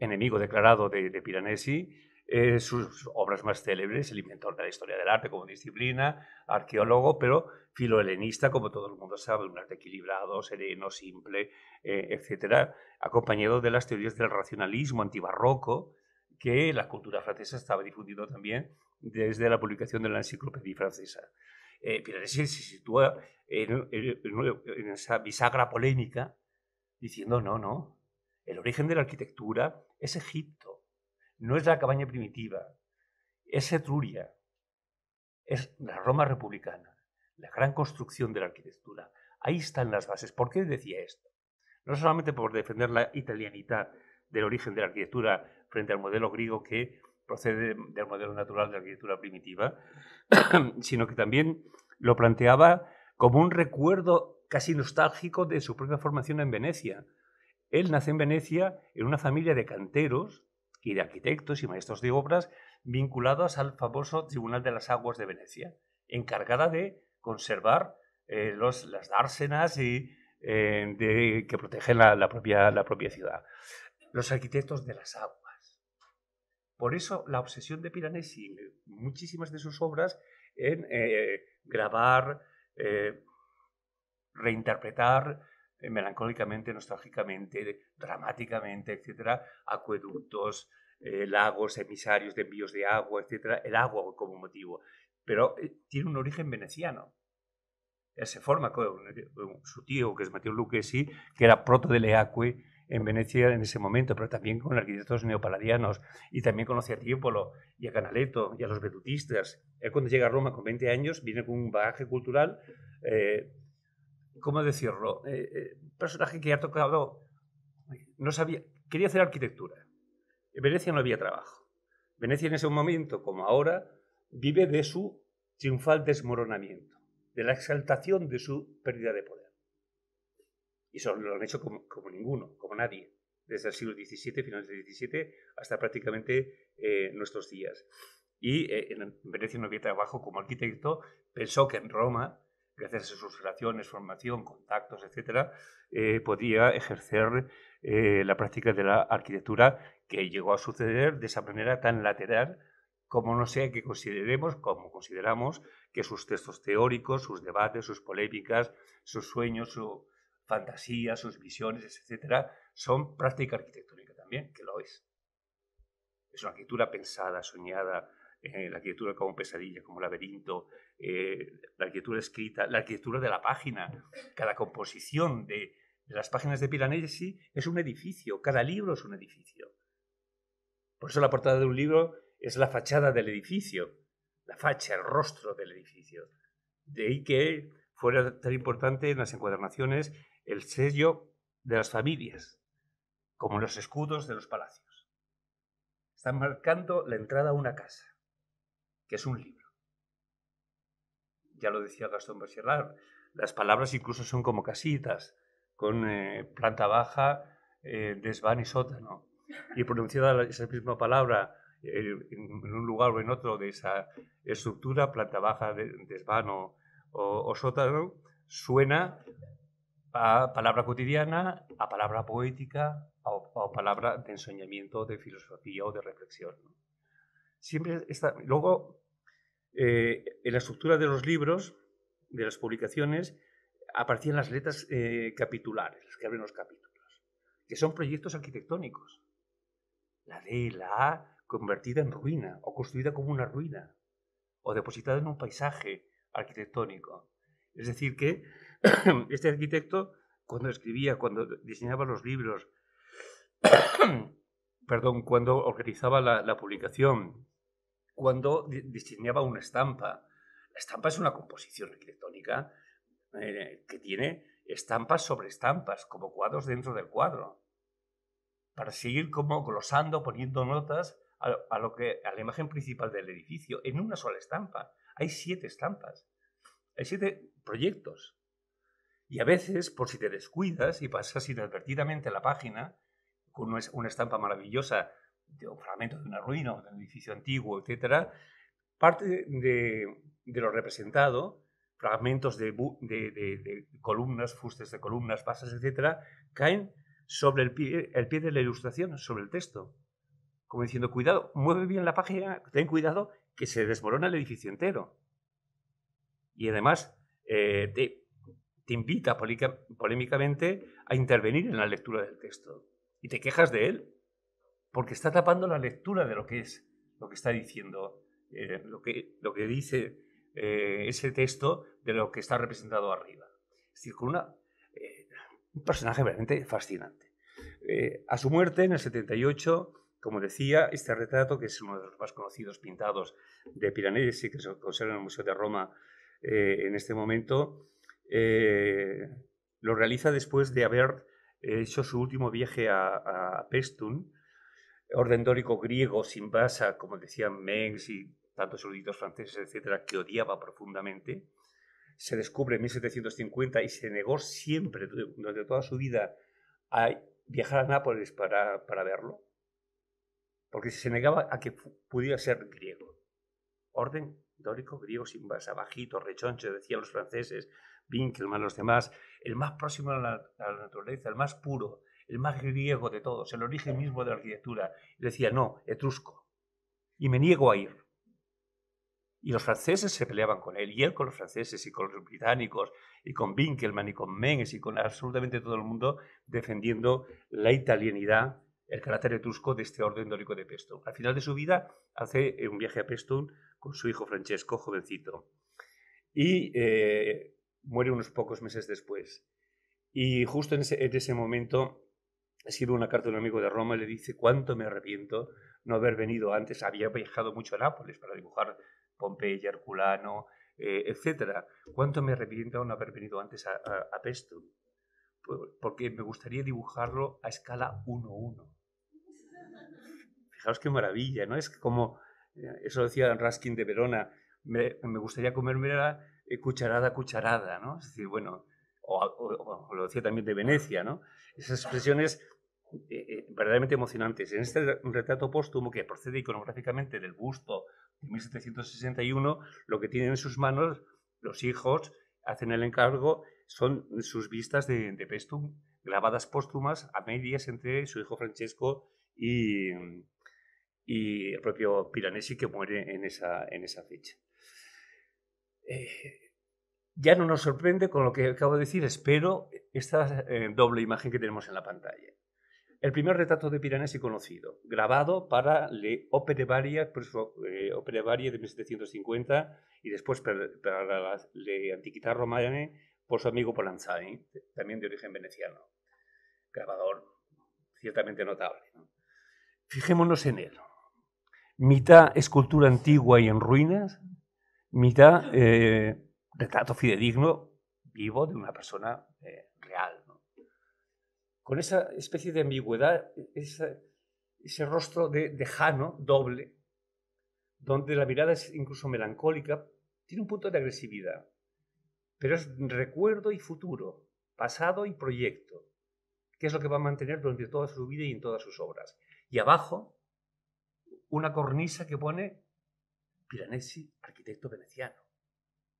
enemigo declarado de, de Piranesi, eh, sus obras más célebres, el inventor de la historia del arte como disciplina, arqueólogo, pero filohelenista, como todo el mundo sabe, un arte equilibrado, sereno, simple, eh, etcétera, acompañado de las teorías del racionalismo antibarroco, que la cultura francesa estaba difundiendo también desde la publicación de la enciclopedia francesa. Eh, se sitúa en, en esa bisagra polémica diciendo, no, no, el origen de la arquitectura es Egipto no es la cabaña primitiva, es Etruria, es la Roma republicana, la gran construcción de la arquitectura. Ahí están las bases. ¿Por qué decía esto? No solamente por defender la italianidad del origen de la arquitectura frente al modelo griego que procede del modelo natural de la arquitectura primitiva, [COUGHS] sino que también lo planteaba como un recuerdo casi nostálgico de su propia formación en Venecia. Él nace en Venecia en una familia de canteros y de arquitectos y maestros de obras vinculados al famoso Tribunal de las Aguas de Venecia, encargada de conservar eh, las dársenas y, eh, que protegen la, propia, la propia ciudad. Los arquitectos de las aguas. Por eso la obsesión de Piranesi, muchísimas de sus obras, en eh, grabar, reinterpretar melancólicamente, nostálgicamente, dramáticamente, etcétera, acueductos, lagos, emisarios de envíos de agua, etcétera, el agua como motivo. Pero tiene un origen veneciano se forma con su tío, que es Mateo Lucchesi, que era proto de Leacque en Venecia en ese momento, pero también con arquitectos neopaladianos, y también conoce a Tiepolo y a Canaletto y a los vedutistas. Él cuando llega a Roma con 20 años viene con un bagaje cultural, eh, ¿cómo decirlo? Eh, eh, personaje que ha tocado, no sabía, quería hacer arquitectura. En Venecia no había trabajo. Venecia en ese momento, como ahora, vive de su triunfal desmoronamiento de la exaltación de su pérdida de poder. Y eso lo han hecho como, ninguno, como nadie, desde el siglo XVII, finales del XVII, hasta prácticamente eh, nuestros días. Y eh, en Venecia no había trabajo como arquitecto, pensó que en Roma, gracias a sus relaciones, formación, contactos, etc., eh, podía ejercer la práctica de la arquitectura que llegó a suceder de esa manera tan lateral como no sea que consideremos, como consideramos, que sus textos teóricos, sus debates, sus polémicas, sus sueños, su fantasía, sus visiones, etcétera, son práctica arquitectónica también, que lo es. Es una arquitectura pensada, soñada, eh, la arquitectura como pesadilla, como laberinto, eh, la arquitectura escrita, la arquitectura de la página, cada composición de, de las páginas de Piranesi es un edificio, cada libro es un edificio. Por eso la portada de un libro es la fachada del edificio, la facha, el rostro del edificio. De ahí que fuera tan importante en las encuadernaciones el sello de las familias, como los escudos de los palacios. Están marcando la entrada a una casa, que es un libro. Ya lo decía Gastón Bachelard, las palabras incluso son como casitas, con eh, planta baja, eh, desván y sótano. Y pronunciada esa misma palabra en un lugar o en otro de esa estructura, planta baja, desván o, sótano, suena a palabra cotidiana, a palabra poética, a, palabra de ensoñamiento, de filosofía o de reflexión. Siempre está. Luego, eh, en la estructura de los libros, de las publicaciones, aparecían las letras eh, capitulares, las que abren los capítulos, que son proyectos arquitectónicos. La D, la A, convertida en ruina o construida como una ruina o depositada en un paisaje arquitectónico. Es decir, que [CLEARS THROAT] este arquitecto, cuando escribía, cuando diseñaba los libros, [CLEARS THROAT] perdón, cuando organizaba la, publicación, cuando diseñaba una estampa, la estampa es una composición arquitectónica eh, que tiene estampas sobre estampas, como cuadros dentro del cuadro, para seguir como glosando, poniendo notas a, lo que, a la imagen principal del edificio en una sola estampa. Hay siete estampas, hay siete proyectos. Y a veces, por si te descuidas y pasas inadvertidamente la página, con una estampa maravillosa de un fragmento de una ruina o de un edificio antiguo, etc., parte de, lo representado, fragmentos de, columnas, fustes de columnas, bases, etc., caen sobre el pie, el pie de la ilustración, sobre el texto como diciendo, cuidado, mueve bien la página, ten cuidado que se desmorona el edificio entero. Y además eh, te, invita polémicamente a intervenir en la lectura del texto. Y te quejas de él, porque está tapando la lectura de lo que es, lo que está diciendo, eh, lo, que, lo que dice eh, ese texto de lo que está representado arriba. Es decir, con una, un personaje realmente fascinante. a su muerte, en el 78, como decía, este retrato, que es uno de los más conocidos pintados de Piranesi, que se conserva en el Museo de Roma eh, en este momento, eh, lo realiza después de haber hecho su último viaje a, a orden dórico griego sin basa, como decían Mengs y tantos eruditos franceses, etcétera, que odiaba profundamente. Se descubre en 1750 y se negó siempre, durante toda su vida, a viajar a Nápoles para, para verlo porque se negaba a que pudiera ser griego. Orden dórico griego sin base, bajito, rechoncho, decían los franceses, Winkelmann, los demás, el más próximo a la, naturaleza, el más puro, el más griego de todos, el origen mismo de la arquitectura. Y decía, no, etrusco. Y me niego a ir. Y los franceses se peleaban con él, y él con los franceses, y con los británicos, y con Winkelmann, y con Mengs, y con absolutamente todo el mundo, defendiendo la italianidad, el carácter etrusco de este orden dórico de Pestum. Al final de su vida hace un viaje a Pestum con su hijo Francesco, jovencito. Y eh, muere unos pocos meses después. Y justo en ese, momento escribe una carta a un amigo de Roma y le dice cuánto me arrepiento no haber venido antes. Había viajado mucho a Nápoles para dibujar Pompeya, Herculano, eh, etc. ¿Cuánto me arrepiento no haber venido antes a, a, Pestum? Porque me gustaría dibujarlo a escala 1-1. Fijaos qué maravilla, ¿no? Es como, eh, eso decía Raskin de Verona, me, me gustaría comerme eh, cucharada cucharada, ¿no? Es decir, bueno, o, lo decía también de Venecia, ¿no? Esas expresiones eh, eh, verdaderamente emocionantes. En este retrato póstumo que procede iconográficamente del busto de 1761, lo que tienen en sus manos los hijos, hacen el encargo, son sus vistas de, Pestum, grabadas póstumas a medias entre su hijo Francesco y, el propio Piranesi que muere en esa, en esa fecha. Eh, ya no nos sorprende con lo que acabo de decir, espero esta doble imagen que tenemos en la pantalla. El primer retrato de Piranesi conocido, grabado para Le Opere Varie, eh, Opere Varie de 1750 y después para, la Le Antiquità Romane por su amigo Polanzani, también de origen veneciano. Grabador ciertamente notable. Fijémonos en él. Mitad escultura antigua y en ruinas, mitad eh, retrato fidedigno vivo de una persona eh, real. Con esa especie de ambigüedad, ese rostro de, de Jano doble, donde la mirada es incluso melancólica, tiene un punto de agresividad, pero es recuerdo y futuro, pasado y proyecto, que es lo que va a mantener durante toda su vida y en todas sus obras. Y abajo, una cornisa que pone Piranesi, arquitecto veneciano.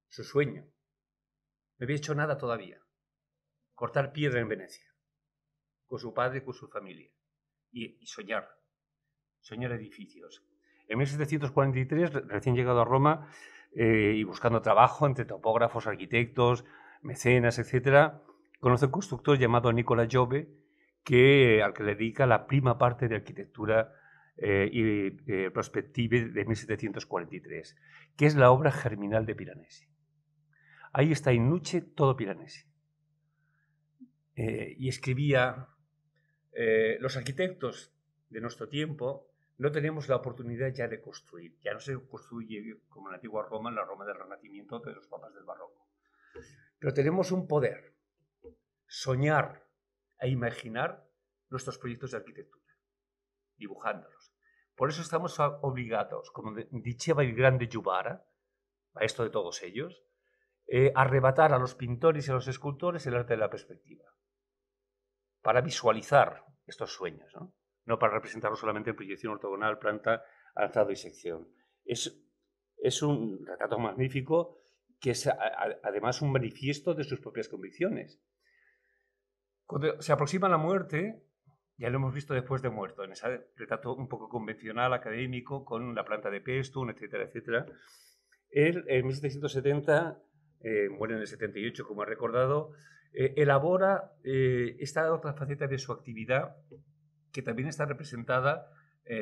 Su sueño. No había hecho nada todavía. Cortar piedra en Venecia. Con su padre y con su familia. Y, soñar. Soñar edificios. En 1743, recién llegado a Roma eh, y buscando trabajo entre topógrafos, arquitectos, mecenas, etc., conoce un constructor llamado Nicola Giove, que, al que le dedica la prima parte de arquitectura eh, y eh, Prospective de 1743, que es la obra germinal de Piranesi. Ahí está in nuce todo Piranesi. Eh, y escribía, los arquitectos de nuestro tiempo no tenemos la oportunidad ya de construir, ya no se construye como en la antigua Roma, en la Roma del Renacimiento de los papas del Barroco. Pero tenemos un poder, soñar e imaginar nuestros proyectos de arquitectura, dibujándolos. Por eso estamos obligados, como diceva el grande Yubara, maestro de todos ellos, eh, arrebatar a los pintores y a los escultores el arte de la perspectiva, para visualizar estos sueños, no, para representarlos solamente en proyección ortogonal, planta, alzado y sección. Es, es un retrato magnífico que es además un manifiesto de sus propias convicciones. Cuando se aproxima la muerte, ya lo hemos visto después de muerto, en ese retrato un poco convencional, académico, con la planta de Pestum, etcétera, etcétera. Él, en 1770, eh, muere en el 78, como ha recordado, eh, elabora eh, esta otra faceta de su actividad, que también está representada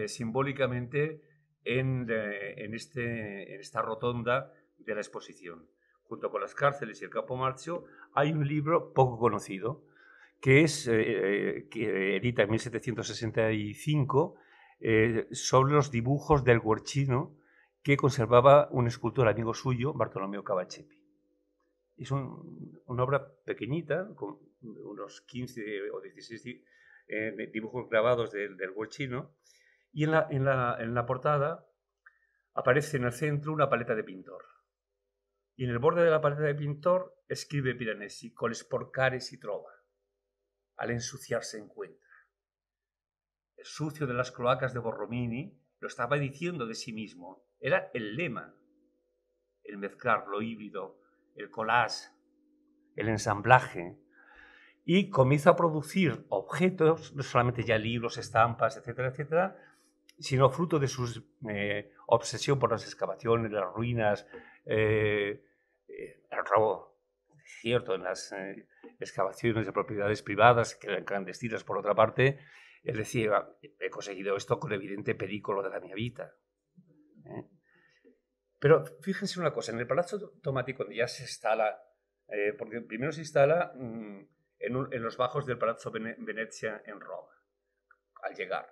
simbólicamente en, en, este, en esta rotonda de la exposición. Junto con las cárceles y el campo marcio, hay un libro poco conocido, que es eh, que edita en 1765 eh, sobre los dibujos del Guerchino que conservaba un escultor amigo suyo, Bartolomeo Cavachepi. Es una obra pequeñita, con unos 15 o 16 eh, dibujos grabados del, del y en la, en, la, en la portada aparece en el centro una paleta de pintor. Y en el borde de la paleta de pintor escribe Piranesi, coles porcares y trova al ensuciarse encuentra. sucio de las cloacas de Borromini, lo estaba diciendo de sí mismo. Era el lema. El mezclar lo híbrido, el collage, el ensamblaje. Y comienza a producir objetos, no solamente ya libros, estampas, etcétera, etcétera, sino fruto de su eh, obsesión por las excavaciones, las ruinas, eh, eh, el robo, cierto, en las excavaciones de propiedades privadas, que eran clandestinas por otra parte, él decía, he conseguido esto con evidente perículo de la mi vida. Pero fíjense una cosa, en el Palazzo Tomati, cuando ya se instala, porque primero se instala mm, en, los bajos del Palazzo Venezia en Roma, al llegar.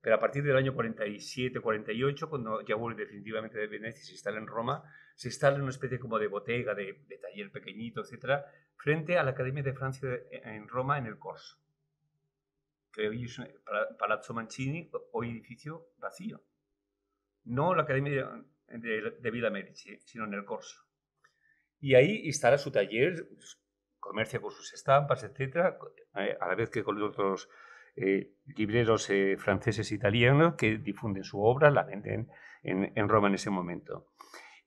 Pero a partir del año 47-48, cuando ya vuelve definitivamente de Venecia y se instala en Roma, se instala en una especie como de botega, de, taller pequeñito, etcétera, frente a la Academia de Francia en Roma, en el Corso. Que hoy es Palazzo Mancini, hoy edificio vacío. No la Academia de, de Villa Medici, sino en el Corso. Y ahí instala su taller, comercia con sus estampas, etcétera, eh, a la vez que con otros eh, libreros eh, franceses e italianos que difunden su obra, la venden en, Roma en ese momento.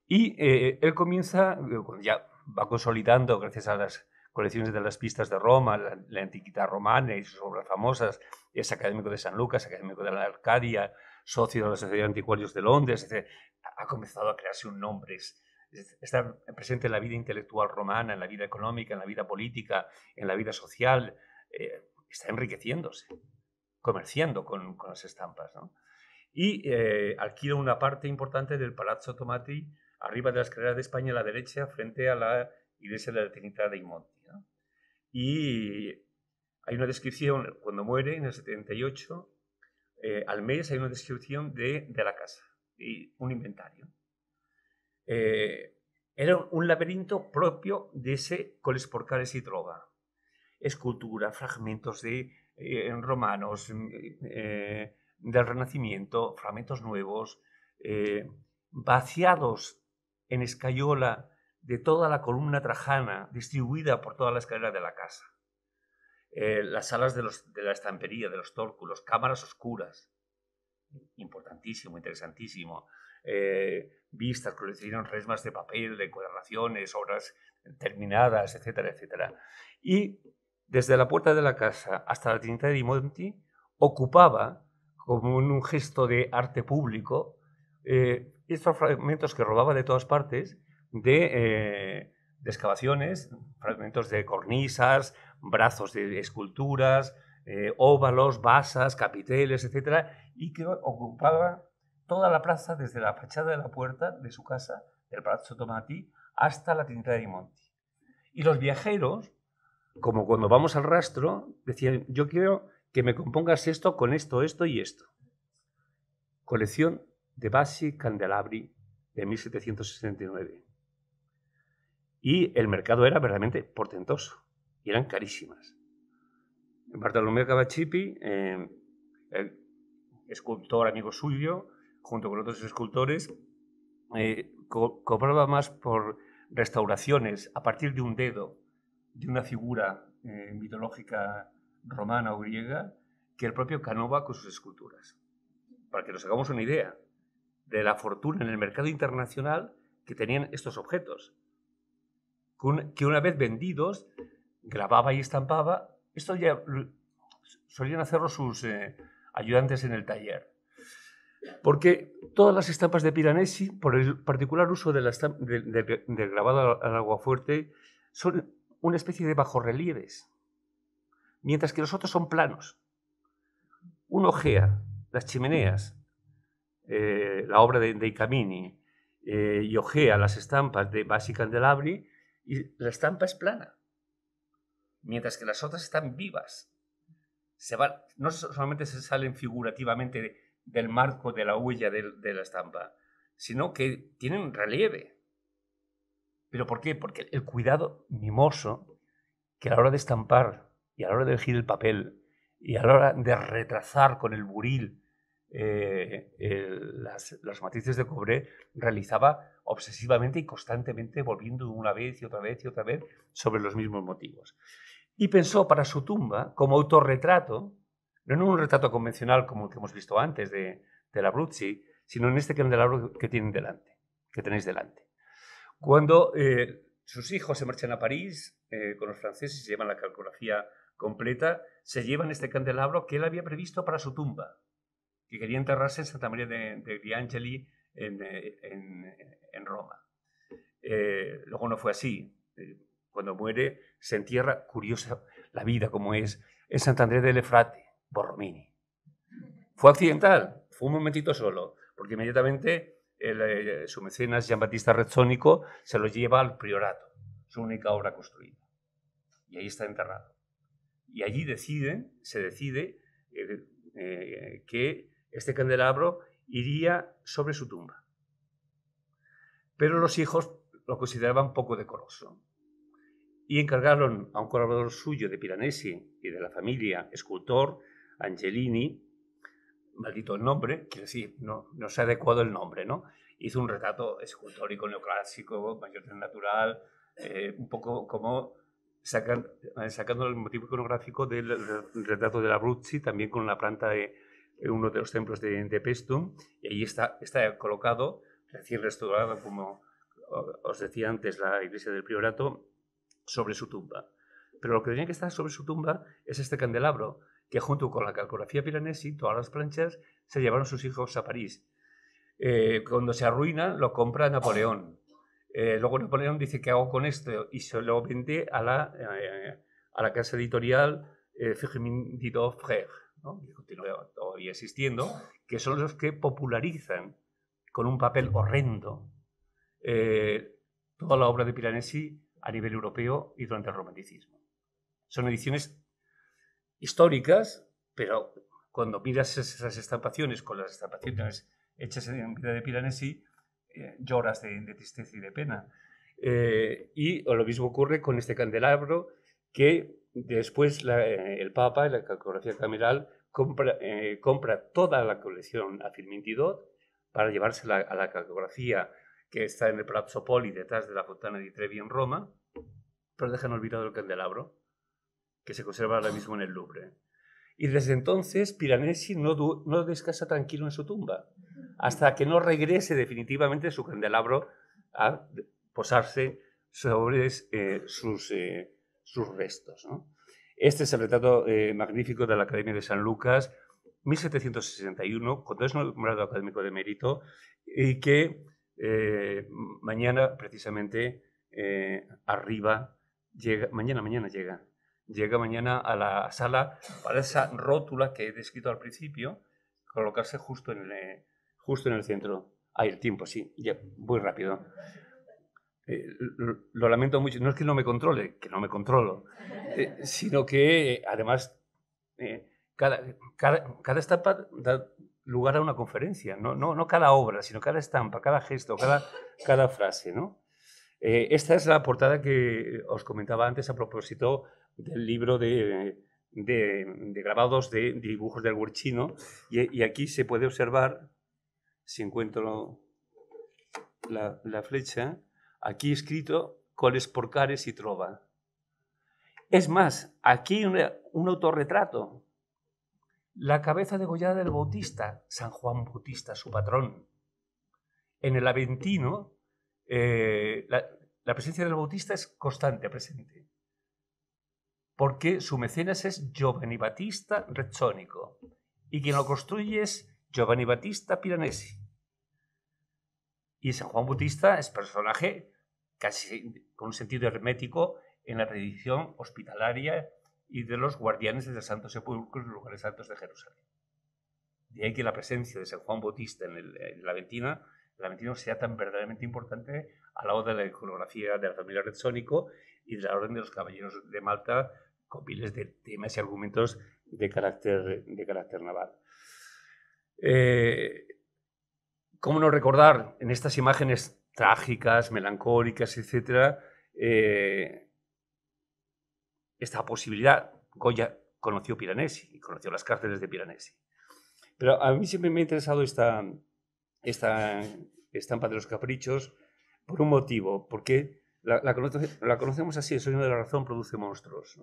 Y eh, él comienza, ya va consolidando, gracias a las colecciones de las pistas de Roma, la, antiquidad romana y sus obras famosas, es académico de San Lucas, académico de la Arcadia, socio de la Sociedad de Anticuarios de Londres, ha comenzado a crearse un nombre, está presente en la vida intelectual romana, en la vida económica, en la vida política, en la vida social está enriqueciéndose, comerciando con, las estampas. Y eh, alquila una parte importante del Palazzo Tomati arriba de la escalera de España a la derecha frente a la iglesia de la Trinidad de Monti. Y hay una descripción, cuando muere en el 78, eh, al mes hay una descripción de, la casa y un inventario. Eh, era un laberinto propio de ese Coles y Trova escultura, fragmentos de eh, romanos mm, eh, del Renacimiento, fragmentos nuevos, vaciados en escayola de toda la columna trajana, distribuida por toda la escalera de la casa. Las salas de, la estampería, de los tórculos, cámaras oscuras, importantísimo, interesantísimo. vistas, coleccionaron resmas de papel, de encuadernaciones, obras terminadas, etcétera, etcétera. Y desde la puerta de la casa hasta la Trinidad de Monti, ocupaba, como un gesto de arte público, eh, estos fragmentos que robaba de todas partes de, eh, excavaciones, fragmentos de cornisas, brazos de esculturas, eh, óvalos, basas, capiteles, etc. Y que ocupaba toda la plaza desde la fachada de la puerta de su casa, del Palazzo Tomati, hasta la Trinidad de Monti. Y los viajeros como cuando vamos al rastro, decían, yo quiero que me compongas esto con esto, esto y esto. Colección de Bassi Candelabri de 1769. Y el mercado era verdaderamente portentoso y eran carísimas. Bartolomé Cavachipi, eh, el escultor amigo suyo, junto con otros escultores, eh, cobraba más por restauraciones a partir de un dedo de una figura eh, mitológica romana o griega que el propio Canova con sus esculturas. Para que nos hagamos una idea de la fortuna en el mercado internacional que tenían estos objetos, que una vez vendidos, grababa y estampaba. Esto ya solían hacerlo sus eh, ayudantes en el taller. Porque todas las estampas de Piranesi, por el particular uso del grabado al agua fuerte, son una especie de bajorrelieves, mientras que los otros son planos. Uno ojea las chimeneas, eh, la obra de, de Icamini, eh, y ojea las estampas de Basi Candelabri, y la estampa es plana, mientras que las otras están vivas. Se van, no solamente se salen figurativamente del marco de la huella de la estampa, sino que tienen relieve. ¿Pero por qué? Porque el cuidado mimoso que a la hora de estampar y a la hora de elegir el papel y a la hora de retrasar con el buril eh, las, las, matrices de cobre realizaba obsesivamente y constantemente, volviendo una vez y otra vez y otra vez sobre los mismos motivos. Y pensó para su tumba, como autorretrato, no en un retrato convencional como el que hemos visto antes de, de la Bruzzi, sino en este candelabro que tienen delante, que tenéis delante. Cuando eh, sus hijos se marchan a París eh, con los franceses y llevan la calcografía completa, se llevan este candelabro que él había previsto para su tumba, que quería enterrarse en Santa María de, de Angeli en, eh, en, en Roma. luego no fue así. Cuando muere, se entierra, curiosa la vida como es, en Sant'Andrea del Efrate, Borromini. Fue accidental, fue un momentito solo, porque inmediatamente el, eh, su mecenas Gian Battista Rezzonico se lo lleva al priorato, su única obra construida. Y ahí está enterrado. Y allí deciden, se decide eh, eh, que este candelabro iría sobre su tumba. Pero los hijos lo consideraban poco decoroso y encargaron a un colaborador suyo de Piranesi y de la familia, escultor, Angelini, maldito el nombre, quiero decir, no, no se ha adecuado el nombre, ¿no? Hizo un retrato escultórico neoclásico, mayor natural, eh, un poco como sacan, eh, sacando el motivo iconográfico del retrato de la Bruzzi, también con la planta de uno de los templos de, de Pestum, y ahí está, está colocado, recién restaurado, como os decía antes, la iglesia del Priorato, sobre su tumba. Pero lo que tenía que estar sobre su tumba es este candelabro, que junto con la calcografía piranesi, todas las planchas, se llevaron sus hijos a París. Eh, cuando se arruina, lo compra Napoleón. Eh, luego Napoleón dice, ¿qué hago con esto? Y se lo vende a la, eh, a la casa editorial eh, Didot Frères, ¿no? que continúa todavía existiendo, que son los que popularizan con un papel horrendo toda la obra de Piranesi a nivel europeo y durante el romanticismo. Son ediciones históricas, pero cuando miras esas estampaciones con las estampaciones hechas en vida de Piranesi, eh, lloras de, tristeza y de pena. Eh, y lo mismo ocurre con este candelabro que después eh, el Papa, en la calcografía cameral, compra, compra toda la colección a Firmintidot para llevársela a la calcografía que está en el Palazzo Poli, detrás de la Fontana di Trevi en Roma, pero dejan olvidado el candelabro, que se conserva ahora mismo en el Louvre. Y desde entonces Piranesi no, descansa tranquilo en su tumba, hasta que no regrese definitivamente su candelabro a posarse sobre eh, sus, eh, sus restos. Este es el retrato eh, magnífico de la Academia de San Lucas, 1761, cuando es nombrado académico de mérito, y que mañana precisamente arriba, llega, mañana, mañana llega, llega mañana a la sala para esa rótula que he descrito al principio, colocarse justo en el, justo en el centro. Hay el tiempo, sí, ya, muy rápido. Eh, lo, lamento mucho, no es que no me controle, que no me controlo, eh, sino que además eh, cada, cada, cada, estampa da lugar a una conferencia, no, no, no cada obra, sino cada estampa, cada gesto, cada, cada frase. ¿no? esta es la portada que os comentaba antes a propósito del libro de, de, grabados de, dibujos del Gurchino y, y, aquí se puede observar, si encuentro la, la flecha, aquí escrito coles porcares y trova. Es más, aquí un, un autorretrato. La cabeza degollada del Bautista, San Juan Bautista, su patrón. En el Aventino, eh, la, presencia del Bautista es constante, presente porque su mecenas es Giovanni Battista Rezzonico y quien lo construye es Giovanni Battista Piranesi. Y San Juan Bautista es personaje casi con un sentido hermético en la tradición hospitalaria y de los guardianes de los santos sepulcros y lugares santos de Jerusalén. De ahí que la presencia de San Juan Bautista en, el, en la Aventina, el Aventino sea tan verdaderamente importante al lado de la iconografía de la familia Rezzonico y de la Orden de los Caballeros de Malta con miles de temas y argumentos de carácter, de carácter naval. Eh, ¿Cómo no recordar en estas imágenes trágicas, melancólicas, etcétera, eh, esta posibilidad? Goya conoció Piranesi y conoció las cárceles de Piranesi. Pero a mí siempre me ha interesado esta, esta estampa de los caprichos por un motivo, porque la, la, conocemos así, el sueño de la razón produce monstruos.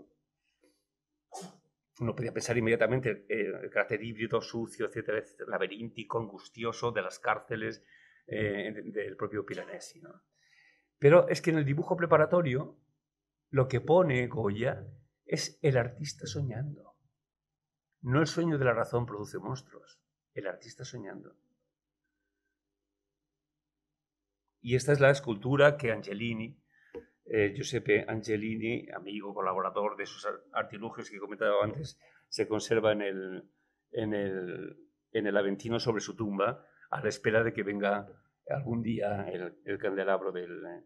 uno podía pensar inmediatamente el, carácter híbrido, sucio, etcétera, etcétera, laberíntico, angustioso de las cárceles eh, del propio Piranesi. Pero es que en el dibujo preparatorio lo que pone Goya es el artista soñando. No el sueño de la razón produce monstruos, el artista soñando. Y esta es la escultura que Angelini, eh, Giuseppe Angelini, amigo, colaborador de esos artilugios que he comentado antes, se conserva en el, en el, en el Aventino sobre su tumba, a la espera de que venga algún día el, el candelabro del,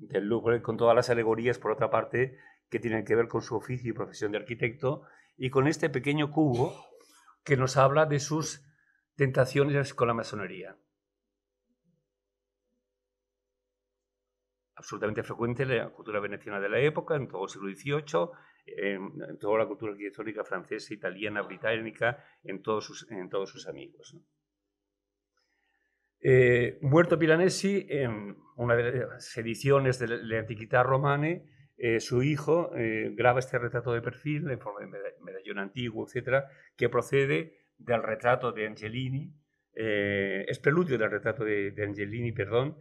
del Louvre, con todas las alegorías, por otra parte, que tienen que ver con su oficio y profesión de arquitecto, y con este pequeño cubo que nos habla de sus tentaciones con la masonería. absolutamente frecuente en la cultura veneciana de la época, en todo el siglo XVIII, en, toda la cultura arquitectónica francesa, italiana, británica, en todos sus, en todos sus amigos. Eh, muerto Piranesi, en una de las ediciones de la Antiquità Romane, eh, su hijo eh, graba este retrato de perfil en forma de medallón antiguo, etcétera, que procede del retrato de Angelini, es preludio del retrato de, Angelini, perdón,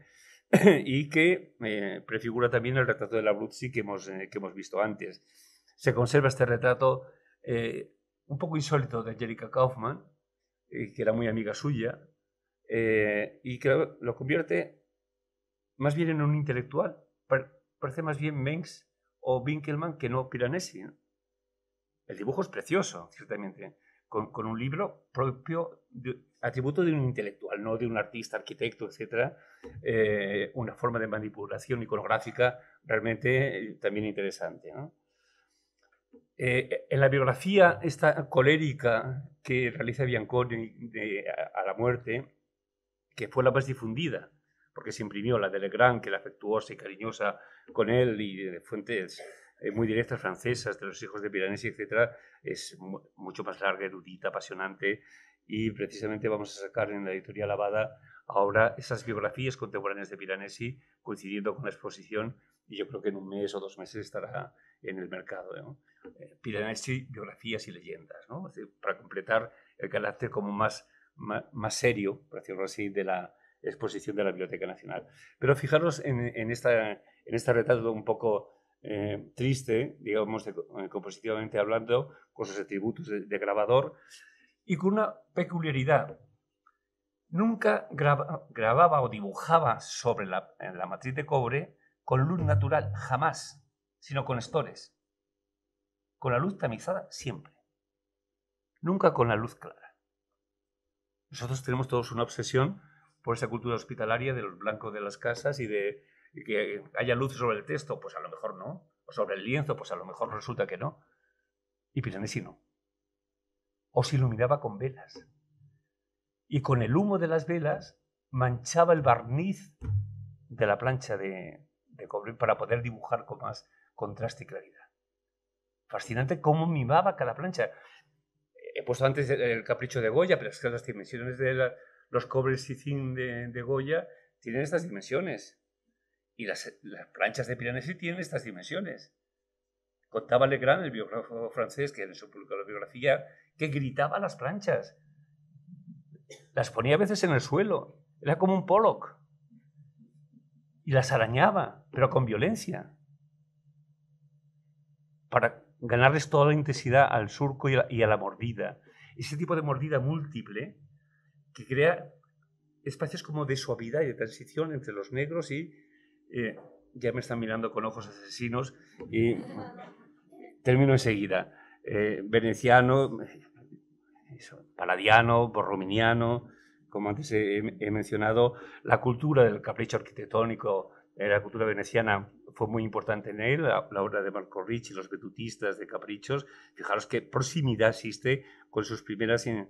[CLEARS THROAT] y que eh, prefigura también el retrato de la Bruzzi que hemos, eh, que hemos visto antes. Se conserva este retrato eh, un poco insólito de Angelica Kaufmann, que era muy amiga suya, y que lo convierte más bien en un intelectual. Parece más bien Mengs o Winkelmann que no Piranesi. El dibujo es precioso, ciertamente, con, un libro propio de, atributo de un intelectual, no de un artista, arquitecto, etc. Eh, una forma de manipulación iconográfica realmente eh, también interesante. Eh, en la biografía esta colérica que realiza Bianconi a, la muerte, que fue la más difundida, porque se imprimió la de Legrand, que era afectuosa y cariñosa con él, y de fuentes muy directas francesas, de los hijos de Piranesi, etc., es mucho más larga, erudita, apasionante, y precisamente vamos a sacar en la editorial Lavada ahora esas biografías contemporáneas de Piranesi coincidiendo con la exposición y yo creo que en un mes o dos meses estará en el mercado. Eh, Piranesi, biografías y leyendas, ¿no? para completar el carácter como más, más, serio, por decirlo así, de la exposición de la Biblioteca Nacional. Pero fijaros en, esta, en este retrato un poco eh, triste, digamos, de, eh, compositivamente hablando, con sus atributos de grabador, y con una peculiaridad. Nunca grababa o dibujaba sobre la, la matriz de cobre con luz natural, jamás, sino con estores. Con la luz tamizada, siempre. Nunca con la luz clara. Nosotros tenemos todos una obsesión por esa cultura hospitalaria de los blancos de las casas y de que haya luz sobre el texto, pues a lo mejor no. O sobre el lienzo, pues a lo mejor resulta que no. Y Piranesi no o se iluminaba con velas. Y con el humo de las velas manchaba el barniz de la plancha de, cobre para poder dibujar con más contraste y claridad. Fascinante cómo mimaba cada plancha. Puesto antes el capricho de Goya, pero es que las dimensiones de los cobres y zinc de, Goya tienen estas dimensiones. Y las, las planchas de Piranesi tienen estas dimensiones. Contaba Legrand, el biógrafo francés, que en su biografía, que gritaba las planchas. Las ponía a veces en el suelo. Era como un Pollock. Y las arañaba, pero con violencia. Para ganarles toda la intensidad al surco y a la, mordida. Ese tipo de mordida múltiple que crea espacios como de suavidad y de transición entre los negros y eh, ya me están mirando con ojos asesinos y termino enseguida. Eh, veneciano, paladiano, borrominiano, como antes he, mencionado, la cultura del capricho arquitectónico, la cultura veneciana fue muy importante en él, la, obra de Marco Ricci, los vetutistas de caprichos. Fijaros qué proximidad existe con sus primeras, eh,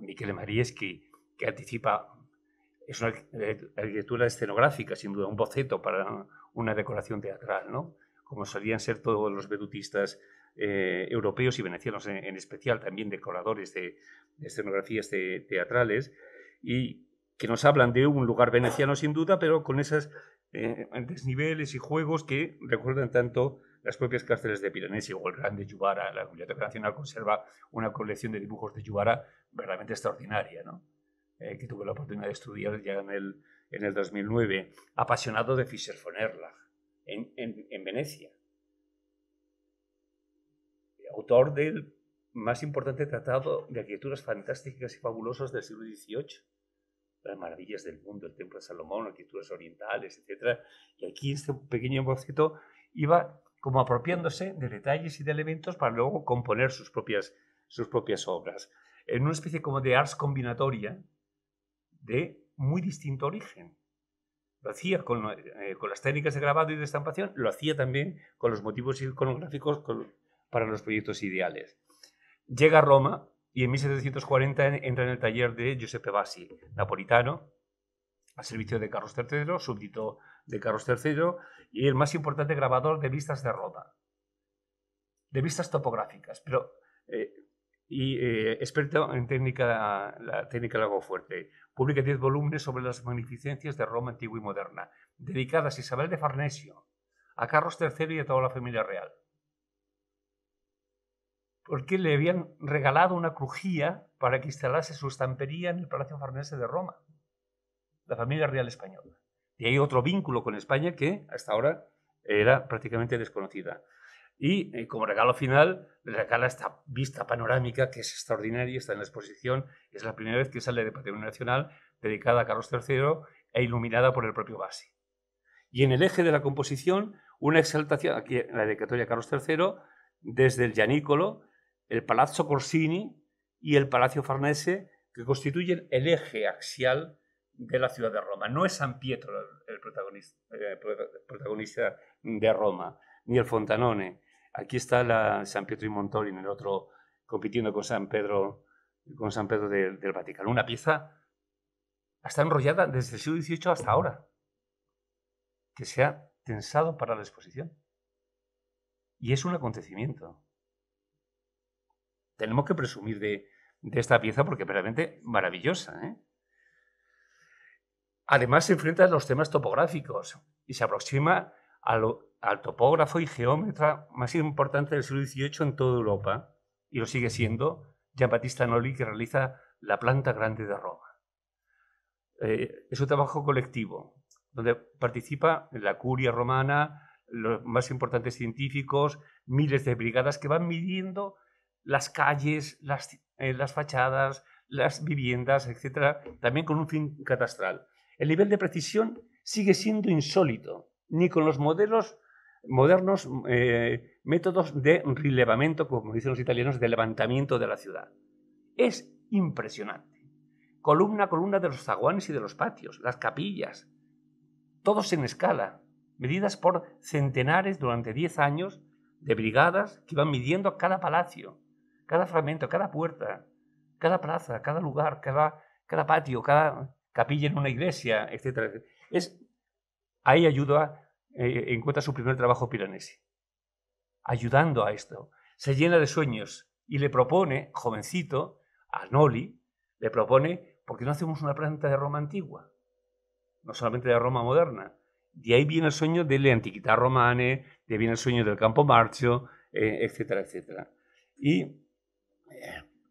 Michele Marieschi, que anticipa, es una arquitectura escenográfica, sin duda, un boceto para una decoración teatral, ¿no? como solían ser todos los vedutistas eh, europeos y venecianos en, especial, también decoradores de, escenografías teatrales, y que nos hablan de un lugar veneciano sin duda, pero con esos eh, desniveles y juegos que recuerdan tanto las propias cárceles de Piranesi o el Grande Yubara. La Biblioteca Nacional conserva una colección de dibujos de Yubara verdaderamente extraordinaria, ¿no? Eh, que tuve la oportunidad de estudiar ya en el, en el 2009. Apasionado de Fischer von Erlach en, en Venecia. Autor del más importante tratado de arquitecturas fantásticas y fabulosas del siglo XVIII las maravillas del mundo, el templo de Salomón, arquitecturas orientales, etc. Y aquí este pequeño boceto iba como apropiándose de detalles y de elementos para luego componer sus propias, sus propias obras. En una especie como de ars combinatoria de muy distinto origen. Lo hacía con, eh, con las técnicas de grabado y de estampación, lo hacía también con los motivos iconográficos para los proyectos ideales. Llega a Roma y en 1740 entra en el taller de Giuseppe Bassi, napolitano, al servicio de Carlos III, súbdito de Carlos III, y el más importante grabador de vistas de Roma, de vistas topográficas, pero eh, y eh, experto en técnica, la técnica fuerte. Publica 10 volúmenes sobre las magnificencias de Roma antigua y moderna, dedicadas a Isabel de Farnesio, a Carlos III y a toda la familia real porque le habían regalado una crujía para que instalase su estampería en el Palacio Farnese de Roma, la familia real española. Y hay otro vínculo con España que hasta ahora era prácticamente desconocida. Y eh, como regalo final le regala esta vista panorámica que es extraordinaria, está en la exposición, es la primera vez que sale de Patrimonio Nacional, dedicada a Carlos III e iluminada por el propio Bassi. Y en el eje de la composición, una exaltación, aquí en la dedicatoria a Carlos III, desde el Gianicolo, el Palazzo Corsini y el Palacio Farnese, que constituyen el eje axial de la ciudad de Roma. No es San Pietro el protagonista, de Roma, ni el Fontanone. Aquí está la San Pietro y Montoli en el otro, compitiendo con San Pedro, con San Pedro del Vaticano. Una pieza está enrollada desde el siglo XVIII hasta ahora, que se ha tensado para la exposición. Y es un acontecimiento tenemos que presumir de, esta pieza porque es realmente maravillosa. ¿eh? Además se enfrenta a los temas topográficos y se aproxima al topógrafo y geómetra más importante del siglo XVIII en toda Europa, y lo sigue siendo, Gian Battista Noli, que realiza la planta grande de Roma. Eh, es un trabajo colectivo, donde participa la curia romana, los más importantes científicos, miles de brigadas que van midiendo las calles, eh, las, fachadas, las viviendas, etcétera, también con un fin catastral. El nivel de precisión sigue siendo insólito, ni con los modelos modernos eh, métodos de relevamiento, como dicen los italianos, de levantamiento de la ciudad. Es impresionante. Columna a columna de los zaguanes y de los patios, las capillas, todos en escala, medidas por centenares durante 10 años de brigadas que iban midiendo cada palacio, cada fragmento, cada puerta, cada plaza, cada lugar, cada, cada patio, cada capilla en una iglesia, etc. Es, ahí ayuda, eh, encuentra su primer trabajo Piranesi, ayudando a esto. Se llena de sueños y le propone, jovencito, a Noli, le propone, ¿por qué no hacemos una planta de Roma antigua? No solamente de Roma moderna. De ahí viene el sueño de la antiquità romane, de ahí viene el sueño del campo marcio, eh, etcétera, etcétera. Y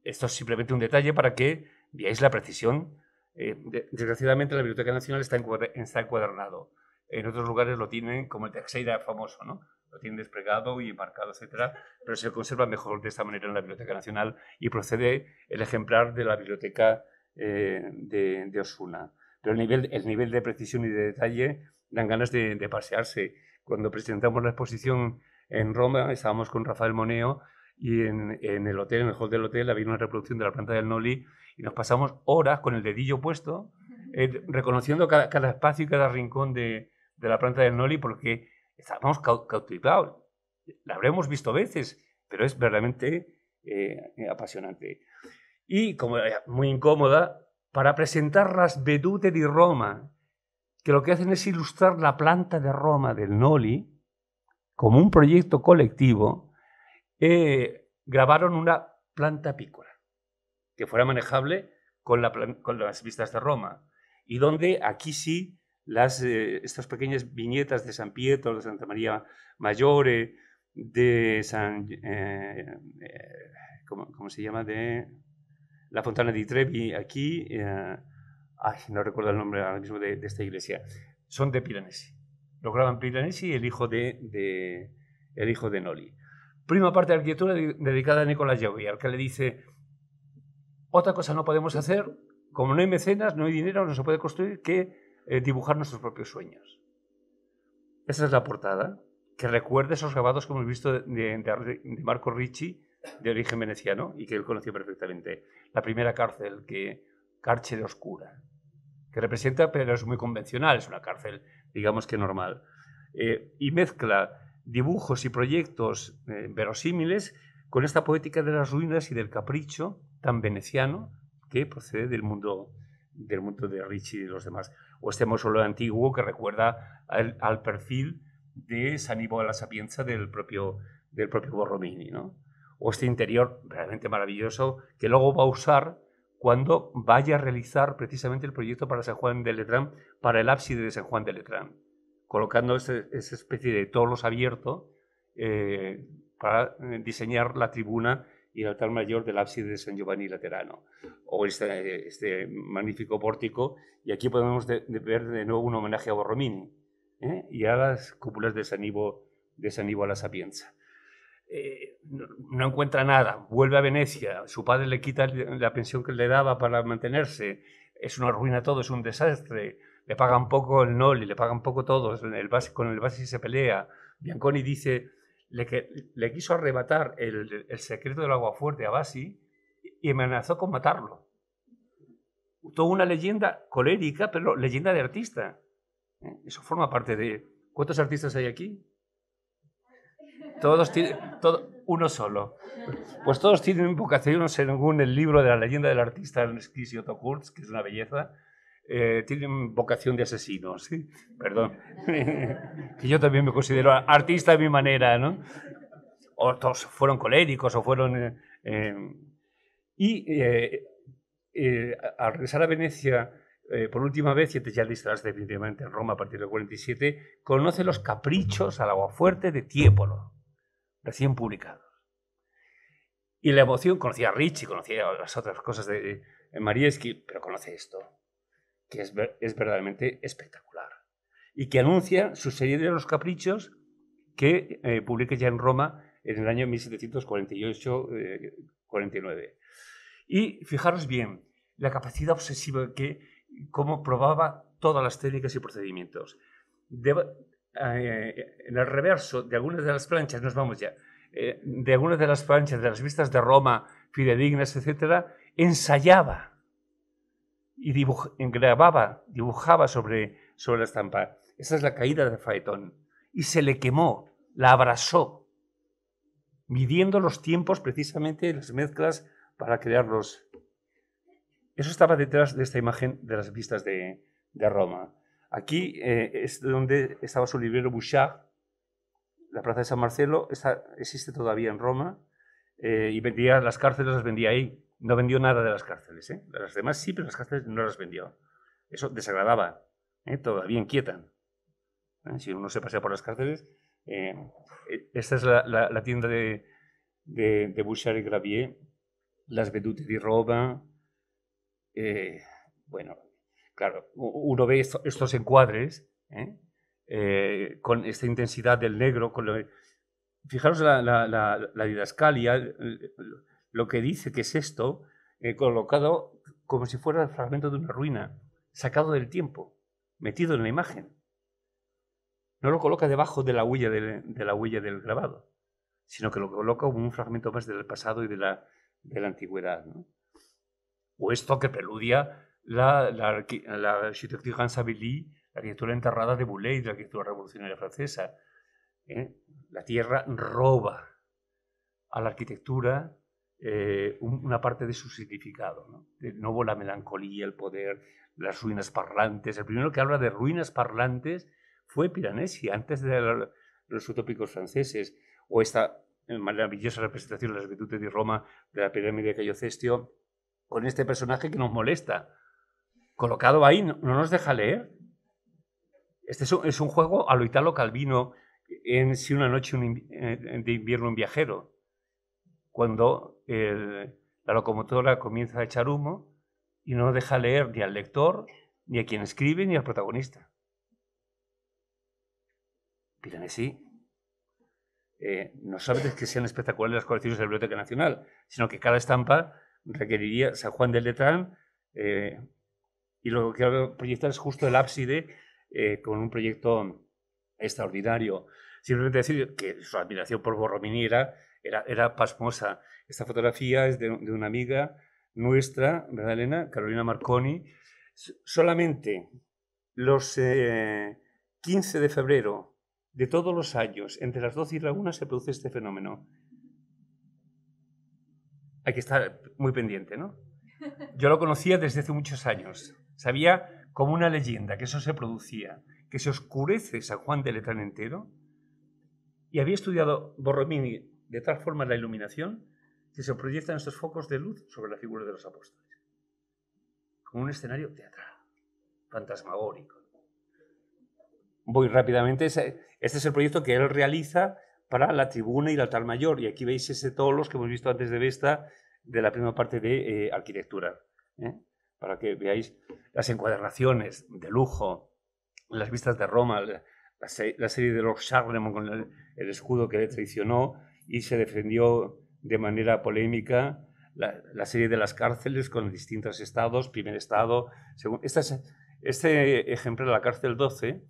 esto es simplemente un detalle para que veáis la precisión. Eh, desgraciadamente la Biblioteca Nacional está, encuadernado. En otros lugares lo tienen como el Teixeira famoso, ¿no? Lo tienen desplegado y marcado, etcétera, pero se conserva mejor de esta manera en la Biblioteca Nacional y procede el ejemplar de la Biblioteca eh, de, Osuna. Pero el nivel, el nivel de precisión y de detalle dan ganas de, de pasearse. Cuando presentamos la exposición en Roma, estábamos con Rafael Moneo y en, el hotel, en el hall del hotel, había una reproducción de la planta del Noli y nos pasamos horas con el dedillo puesto, eh, reconociendo cada, espacio y cada rincón de, la planta del Noli porque estábamos cautivados. La habremos visto veces, pero es verdaderamente eh, apasionante. Y como muy incómoda, para presentar las vedute di Roma, que lo que hacen es ilustrar la planta de Roma del Noli como un proyecto colectivo eh, grabaron una planta apícola que fuera manejable con, las vistas de Roma y donde aquí sí las, eh, estas pequeñas viñetas de San Pietro, de Santa María Mayore, de San... Eh, ¿cómo, se llama? De la Fontana di Trevi aquí. ay, no recuerdo el nombre ahora mismo de, esta iglesia. Son de Piranesi. Lo graban Piranesi, el hijo de, de, el hijo de Noli. Prima parte de arquitectura dedicada a Nicolás Giaui, al que le dice, otra cosa no podemos hacer, como no hay mecenas, no hay dinero, no se puede construir, que eh, dibujar nuestros propios sueños. Esa es la portada, que recuerda esos grabados que hemos visto de, de, Marco Ricci, de origen veneciano, y que él conoció perfectamente. La primera cárcel, que Carcere Oscura, que representa, pero es muy convencional, es una cárcel, digamos que normal. Eh, y mezcla dibujos y proyectos eh, verosímiles con esta poética de las ruinas y del capricho tan veneciano que procede del mundo, del mundo de Ricci y de los demás. O este mausoleo antiguo que recuerda al, perfil de San Ivo de la Sapienza del propio, del propio Borromini. O este interior realmente maravilloso que luego va a usar cuando vaya a realizar precisamente el proyecto para San Juan de Letrán, para el ábside de San Juan de Letrán, colocando esa especie de toros abierto eh, para eh, diseñar la tribuna y el altar mayor del ábside de San Giovanni Laterano, o este, este magnífico pórtico, y aquí podemos ver de nuevo un homenaje a Borromini ¿eh? y a las cúpulas de San Ivo, de San Ivo a la Sapienza. Eh, no, encuentra nada, vuelve a Venecia, su padre le quita la pensión que le daba para mantenerse, es una ruina todo, es un desastre, le pagan poco el Noli, le pagan poco todos, el base, con el base se pelea. Bianconi dice, le, quiso arrebatar el, secreto del agua fuerte a Basi y amenazó con matarlo. Toda una leyenda colérica, pero leyenda de artista. Eso forma parte de... ¿Cuántos artistas hay aquí? Todos tienen... Uno solo. Pues todos tienen vocación según el libro de la leyenda del artista Otto Kurz, que es una belleza, eh, tienen vocación de asesinos, ¿sí? Perdón. [LAUGHS] que yo también me considero artista de mi manera, ¿no? O todos fueron coléricos o fueron... Eh, eh, y al regresar a Venecia por última vez, y ya listas definitivamente en Roma a partir del 47, conoce los caprichos al agua fuerte de Tiepolo, recién publicados. Y la emoción, conocía a Ricci, conocía las otras cosas de Marieschi, pero conoce esto que es, es verdaderamente espectacular y que anuncia su serie de los caprichos que eh, publica ya en Roma en el año 1748-49. Eh, y fijaros bien, la capacidad obsesiva que, cómo probaba todas las técnicas y procedimientos. Eh, en el reverso de algunas de las planchas, nos vamos ya, de algunas de las planchas de las vistas de Roma, fidedignas, etc., ensayaba y grababa, dibujaba sobre, sobre la estampa. Esa es la caída de Faetón. Y se le quemó, la abrasó, midiendo los tiempos precisamente, las mezclas para crearlos. Eso estaba detrás de esta imagen de las vistas de, de Roma. Aquí eh, es donde estaba su librero Bouchard. La plaza de San Marcelo existe todavía en Roma eh, y vendía las cárceles, las vendía ahí. No vendió nada de las cárceles. ¿eh? las demás sí, pero las cárceles no las vendió. Eso desagradaba. ¿eh? Todavía inquietan. ¿eh? Si uno se pasea por las cárceles. Eh, esta es la, la, tienda de, de, de, Bouchard y Gravier. Las Vedute di Roma. bueno, claro, uno ve estos encuadres con esta intensidad del negro. Con fijaros la, la, la didascalia lo que dice que es esto, eh, colocado como si fuera el fragmento de una ruina, sacado del tiempo, metido en la imagen. No lo coloca debajo de la huella de, la huella del grabado, sino que lo coloca como un fragmento más del pasado y de la, de la antigüedad. O esto que preludia la, la, la arquitectura la arquitectura enterrada de Boulay, la arquitectura revolucionaria francesa. ¿eh? La tierra roba a la arquitectura eh, una parte de su significado. ¿no? De nuevo la melancolía, el poder, las ruinas parlantes. El primero que habla de ruinas parlantes fue Piranesi, antes de los utópicos franceses, o esta maravillosa representación de las virtudes de Roma de la pirámide de Cayo Cestio, con este personaje que nos molesta, colocado ahí, no, nos deja leer. Este es un, juego a lo Italo Calvino, en Si una noche de invierno un viajero, cuando la locomotora comienza a echar humo y no deja leer ni al lector, ni a quien escribe, ni al protagonista. Piranesi eh, no solamente que sean espectaculares las colecciones de la Biblioteca Nacional, sino que cada estampa requeriría San Juan de Letrán eh, y lo que quiero proyectar es justo el ábside eh, con un proyecto extraordinario. Simplemente decir que su admiración por Borromini era, era, pasmosa. Esta fotografía es de, una amiga nuestra, ¿verdad, Elena? Carolina Marconi. Solamente los 15 de febrero de todos los años, entre las 12 y la 1 se produce este fenómeno. Hay que estar muy pendiente, ¿no? [LAUGHS] Yo lo conocía desde hace muchos años. Sabía como una leyenda que eso se producía, que se oscurece San Juan de Letrán entero. Y había estudiado Borromini de tal forma la iluminación que se proyectan estos focos de luz sobre la figura de los apóstoles. Como un escenario teatral, fantasmagórico voy rápidamente. Este es el proyecto que él realiza para la tribuna y el altar mayor. Y aquí veis ese todos que hemos visto antes de Vesta de la primera parte de eh, arquitectura. ¿eh? Para que veáis las encuadernaciones de lujo, las vistas de Roma, la, serie de los Charlemont con el, escudo que le traicionó y se defendió de manera polémica. La, serie de las cárceles con distintos estados, primer estado, segundo. este ejemplar, la cárcel 12,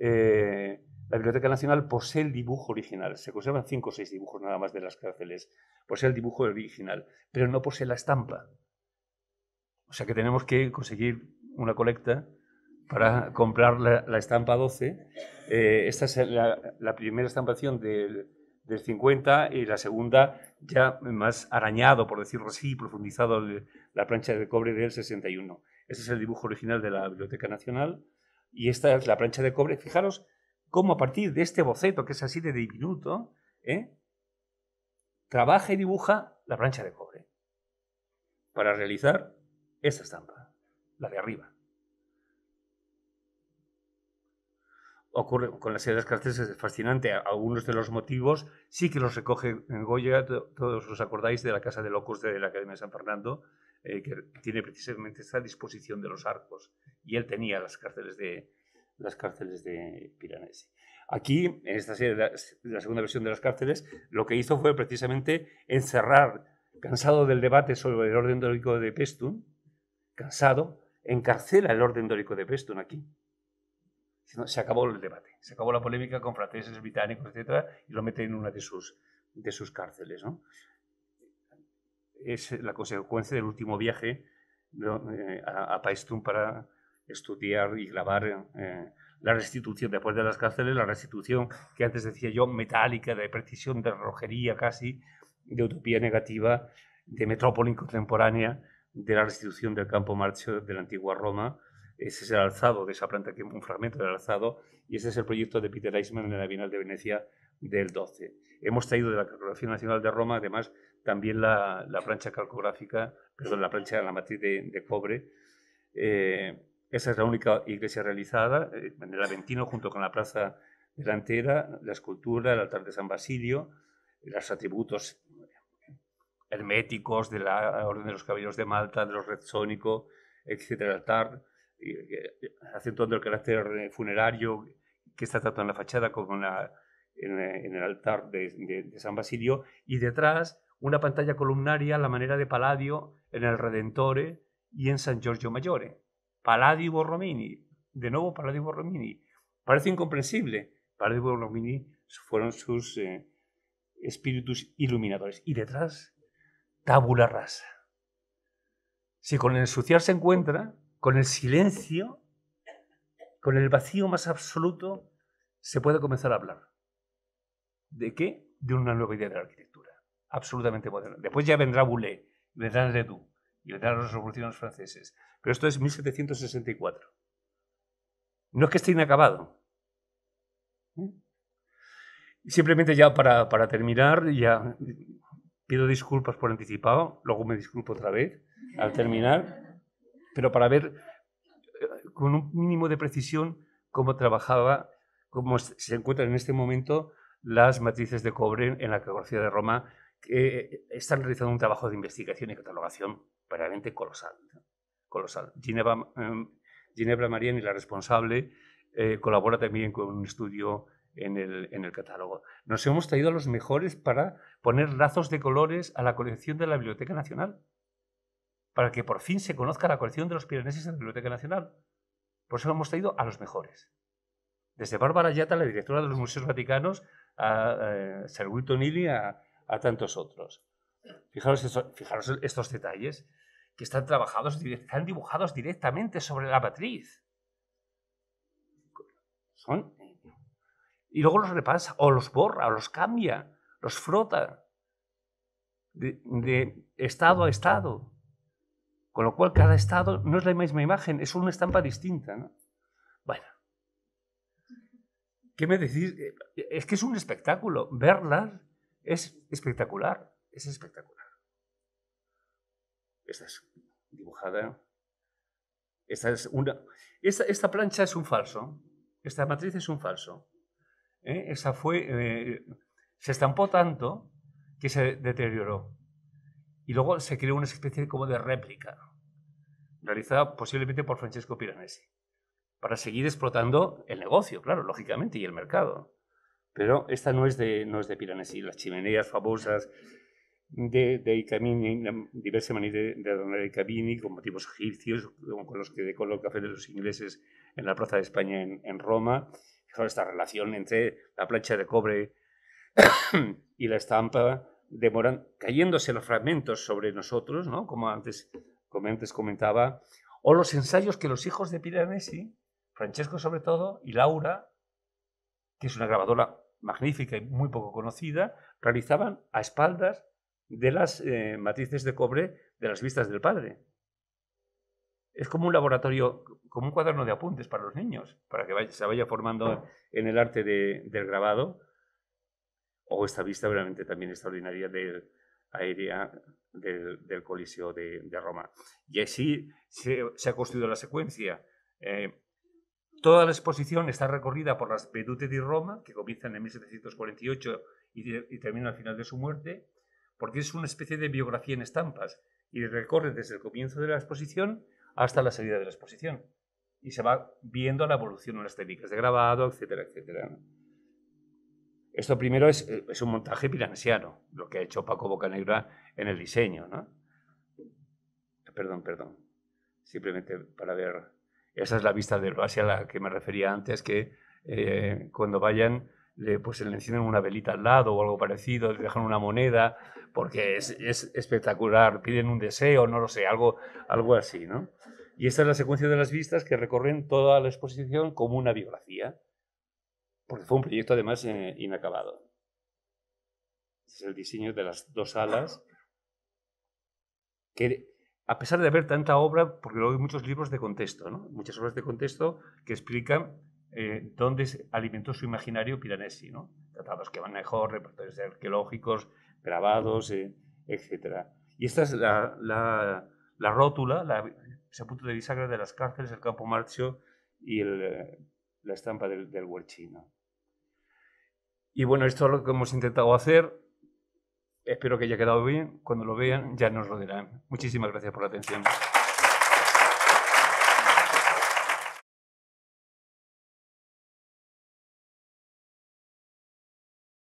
eh, la Biblioteca Nacional posee el dibujo original. Se conservan cinco o seis dibujos nada más de las cárceles. Posee el dibujo original, pero no posee la estampa. O sea que tenemos que conseguir una colecta para comprar la, estampa 12. Eh, esta es la, primera estampación del, del, 50 y la segunda ya más arañado, por decirlo así, profundizado la plancha de cobre del 61. Este es el dibujo original de la Biblioteca Nacional. Y esta es la plancha de cobre. Fijaros cómo a partir de este boceto, que es así de diminuto, ¿eh? trabaja y dibuja la plancha de cobre para realizar esta estampa, la de arriba. Ocurre con las carteles, es fascinante. Algunos de los motivos sí que los recoge en Goya, todos os acordáis de la Casa de Locos de la Academia de San Fernando, eh, que tiene precisamente esta disposición de los arcos. Y él tenía las cárceles de, las cárceles de Piranesi. Aquí, en esta serie, la, la segunda versión de las cárceles, lo que hizo fue precisamente encerrar, cansado del debate sobre el orden dórico de Pestun, cansado, encarcela el orden dórico de Pestun aquí. Se acabó el debate, se acabó la polémica con franceses, británicos, etc., y lo mete en una de sus, de sus cárceles. ¿no? es la consecuencia del último viaje eh, a, a Paestum para estudiar y grabar eh, la restitución, después de las cárceles, la restitución que antes decía yo, metálica, de precisión, de rojería casi, de utopía negativa, de metrópoli contemporánea, de la restitución del campo marcho de la antigua Roma. Ese es el alzado de esa planta, que un fragmento del alzado, y ese es el proyecto de Peter Eisman en la Bienal de Venecia del 12. Hemos traído de la Cartografía Nacional de Roma, además, también la, plancha calcográfica, perdón, la plancha, la matriz de, cobre. Eh, esa es la única iglesia realizada eh, en el Aventino, junto con la plaza delantera, la escultura, el altar de San Basilio, los atributos herméticos de la Orden de los Caballeros de Malta, de los Redsónico, etc. El altar, acentuando el carácter funerario que está tanto en la fachada como en, el altar de, San Basilio, y detrás una pantalla columnaria a la manera de Palladio en el Redentore y en San Giorgio Maggiore. Palladio Borromini, de nuevo Palladio Borromini. Parece incomprensible. Palladio Borromini fueron sus eh, espíritus iluminadores. Y detrás, tabula rasa. Si con el ensuciar se encuentra, con el silencio, con el vacío más absoluto, se puede comenzar a hablar. ¿De qué? De una nueva idea de la arquitectura absolutamente moderna. Después ya vendrá Boulet, vendrá Ledoux y vendrán las revoluciones franceses. Pero esto es 1764. No es que esté inacabado. ¿Eh? Simplemente ya para, para terminar, ya pido disculpas por anticipado, luego me disculpo otra vez al terminar, pero para ver eh, con un mínimo de precisión cómo trabajaba como se encuentran en este momento las matrices de cobre en la cartografía de Roma, que están realizando un trabajo de investigación y catalogación verdaderamente colosal. colosal. Ginebra, em, Ginebra Mariani, la responsable, eh, colabora también con un estudio en el, en el, catálogo. Nos hemos traído a los mejores para poner lazos de colores a la colección de la Biblioteca Nacional, para que por fin se conozca la colección de los Pirineses en la Biblioteca Nacional. Por eso hemos traído a los mejores. Desde Bárbara Yata, la directora de los Museos Vaticanos, a, a Sir Wilton a, tantos otros. Fijaros, estos detalles que están trabajados, están dibujados directamente sobre la matriz. Son, y luego los repasa, o los borra, o los cambia, los frota de estado a estado. Con lo cual, cada estado no es la misma imagen, es una estampa distinta. ¿no? Bueno, ¿qué me decís? Es que es un espectáculo. Verlas es espectacular. Es espectacular. Esta es dibujada. Esta, es una, esta, esta plancha es un falso. Esta matriz es un falso. ¿Eh? Esa fue. Eh, se estampó tanto que se deterioró. Y luego se creó una especie como de réplica, realizada posiblemente por Francesco Piranesi, para seguir explotando el negocio, claro, lógicamente, y el mercado. Pero esta no es de, no es de Piranesi. Las chimeneas famosas de, de Icamini, diversas maneras de, de adornar Icamini, con motivos egipcios, con los que decoró el café de los ingleses en la Plaza de España en, Roma. Esta relación entre la plancha de cobre [COUGHS] y la estampa demoran cayéndose los fragmentos sobre nosotros, ¿no? como, antes, como antes comentaba, o los ensayos que los hijos de Piranesi, Francesco sobre todo, y Laura, que es una grabadora magnífica y muy poco conocida, realizaban a espaldas de las eh, matrices de cobre de las vistas del padre. Es como un laboratorio, como un cuaderno de apuntes para los niños, para que vaya, se vaya formando en el arte de, del grabado o esta vista realmente también extraordinaria del, aérea del, Coliseo de, de, Roma. Y así se, ha construido la secuencia. Eh, toda la exposición está recorrida por las Vedute di Roma, que comienzan en 1748 y, y terminan al final de su muerte, porque es una especie de biografía en estampas y recorre desde el comienzo de la exposición hasta la salida de la exposición. Y se va viendo la evolución en las técnicas de grabado, etcétera, etcétera. Esto primero es, eh, es, un montaje piranesiano, lo que ha hecho Paco Bocanegra en el diseño. ¿no? Perdón, perdón. Simplemente para ver. Esa es la vista de Euroasia a la que me refería antes, que eh, cuando vayan le, pues le encienden una velita al lado o algo parecido, le dejan una moneda, porque es, es, espectacular, piden un deseo, no lo sé, algo, algo así. ¿no? Y esta es la secuencia de las vistas que recorren toda la exposición como una biografía porque fue un proyecto además eh, inacabado. Es el diseño de las dos alas, que a pesar de haber tanta obra, porque luego hay muchos libros de contexto, ¿no? muchas obras de contexto que explican eh, dónde alimentó su imaginario Piranesi, ¿no? tratados que manejó, repertorios arqueológicos, grabados, eh, etc. Y esta es la, la, la rótula, la, ese punto de bisagra de las cárceles, el campo marcio y el, la estampa del, del huerchino. Y bueno, esto es lo que hemos intentado hacer. Espero que haya quedado bien. Cuando lo vean ya nos lo dirán. Muchísimas gracias por la atención.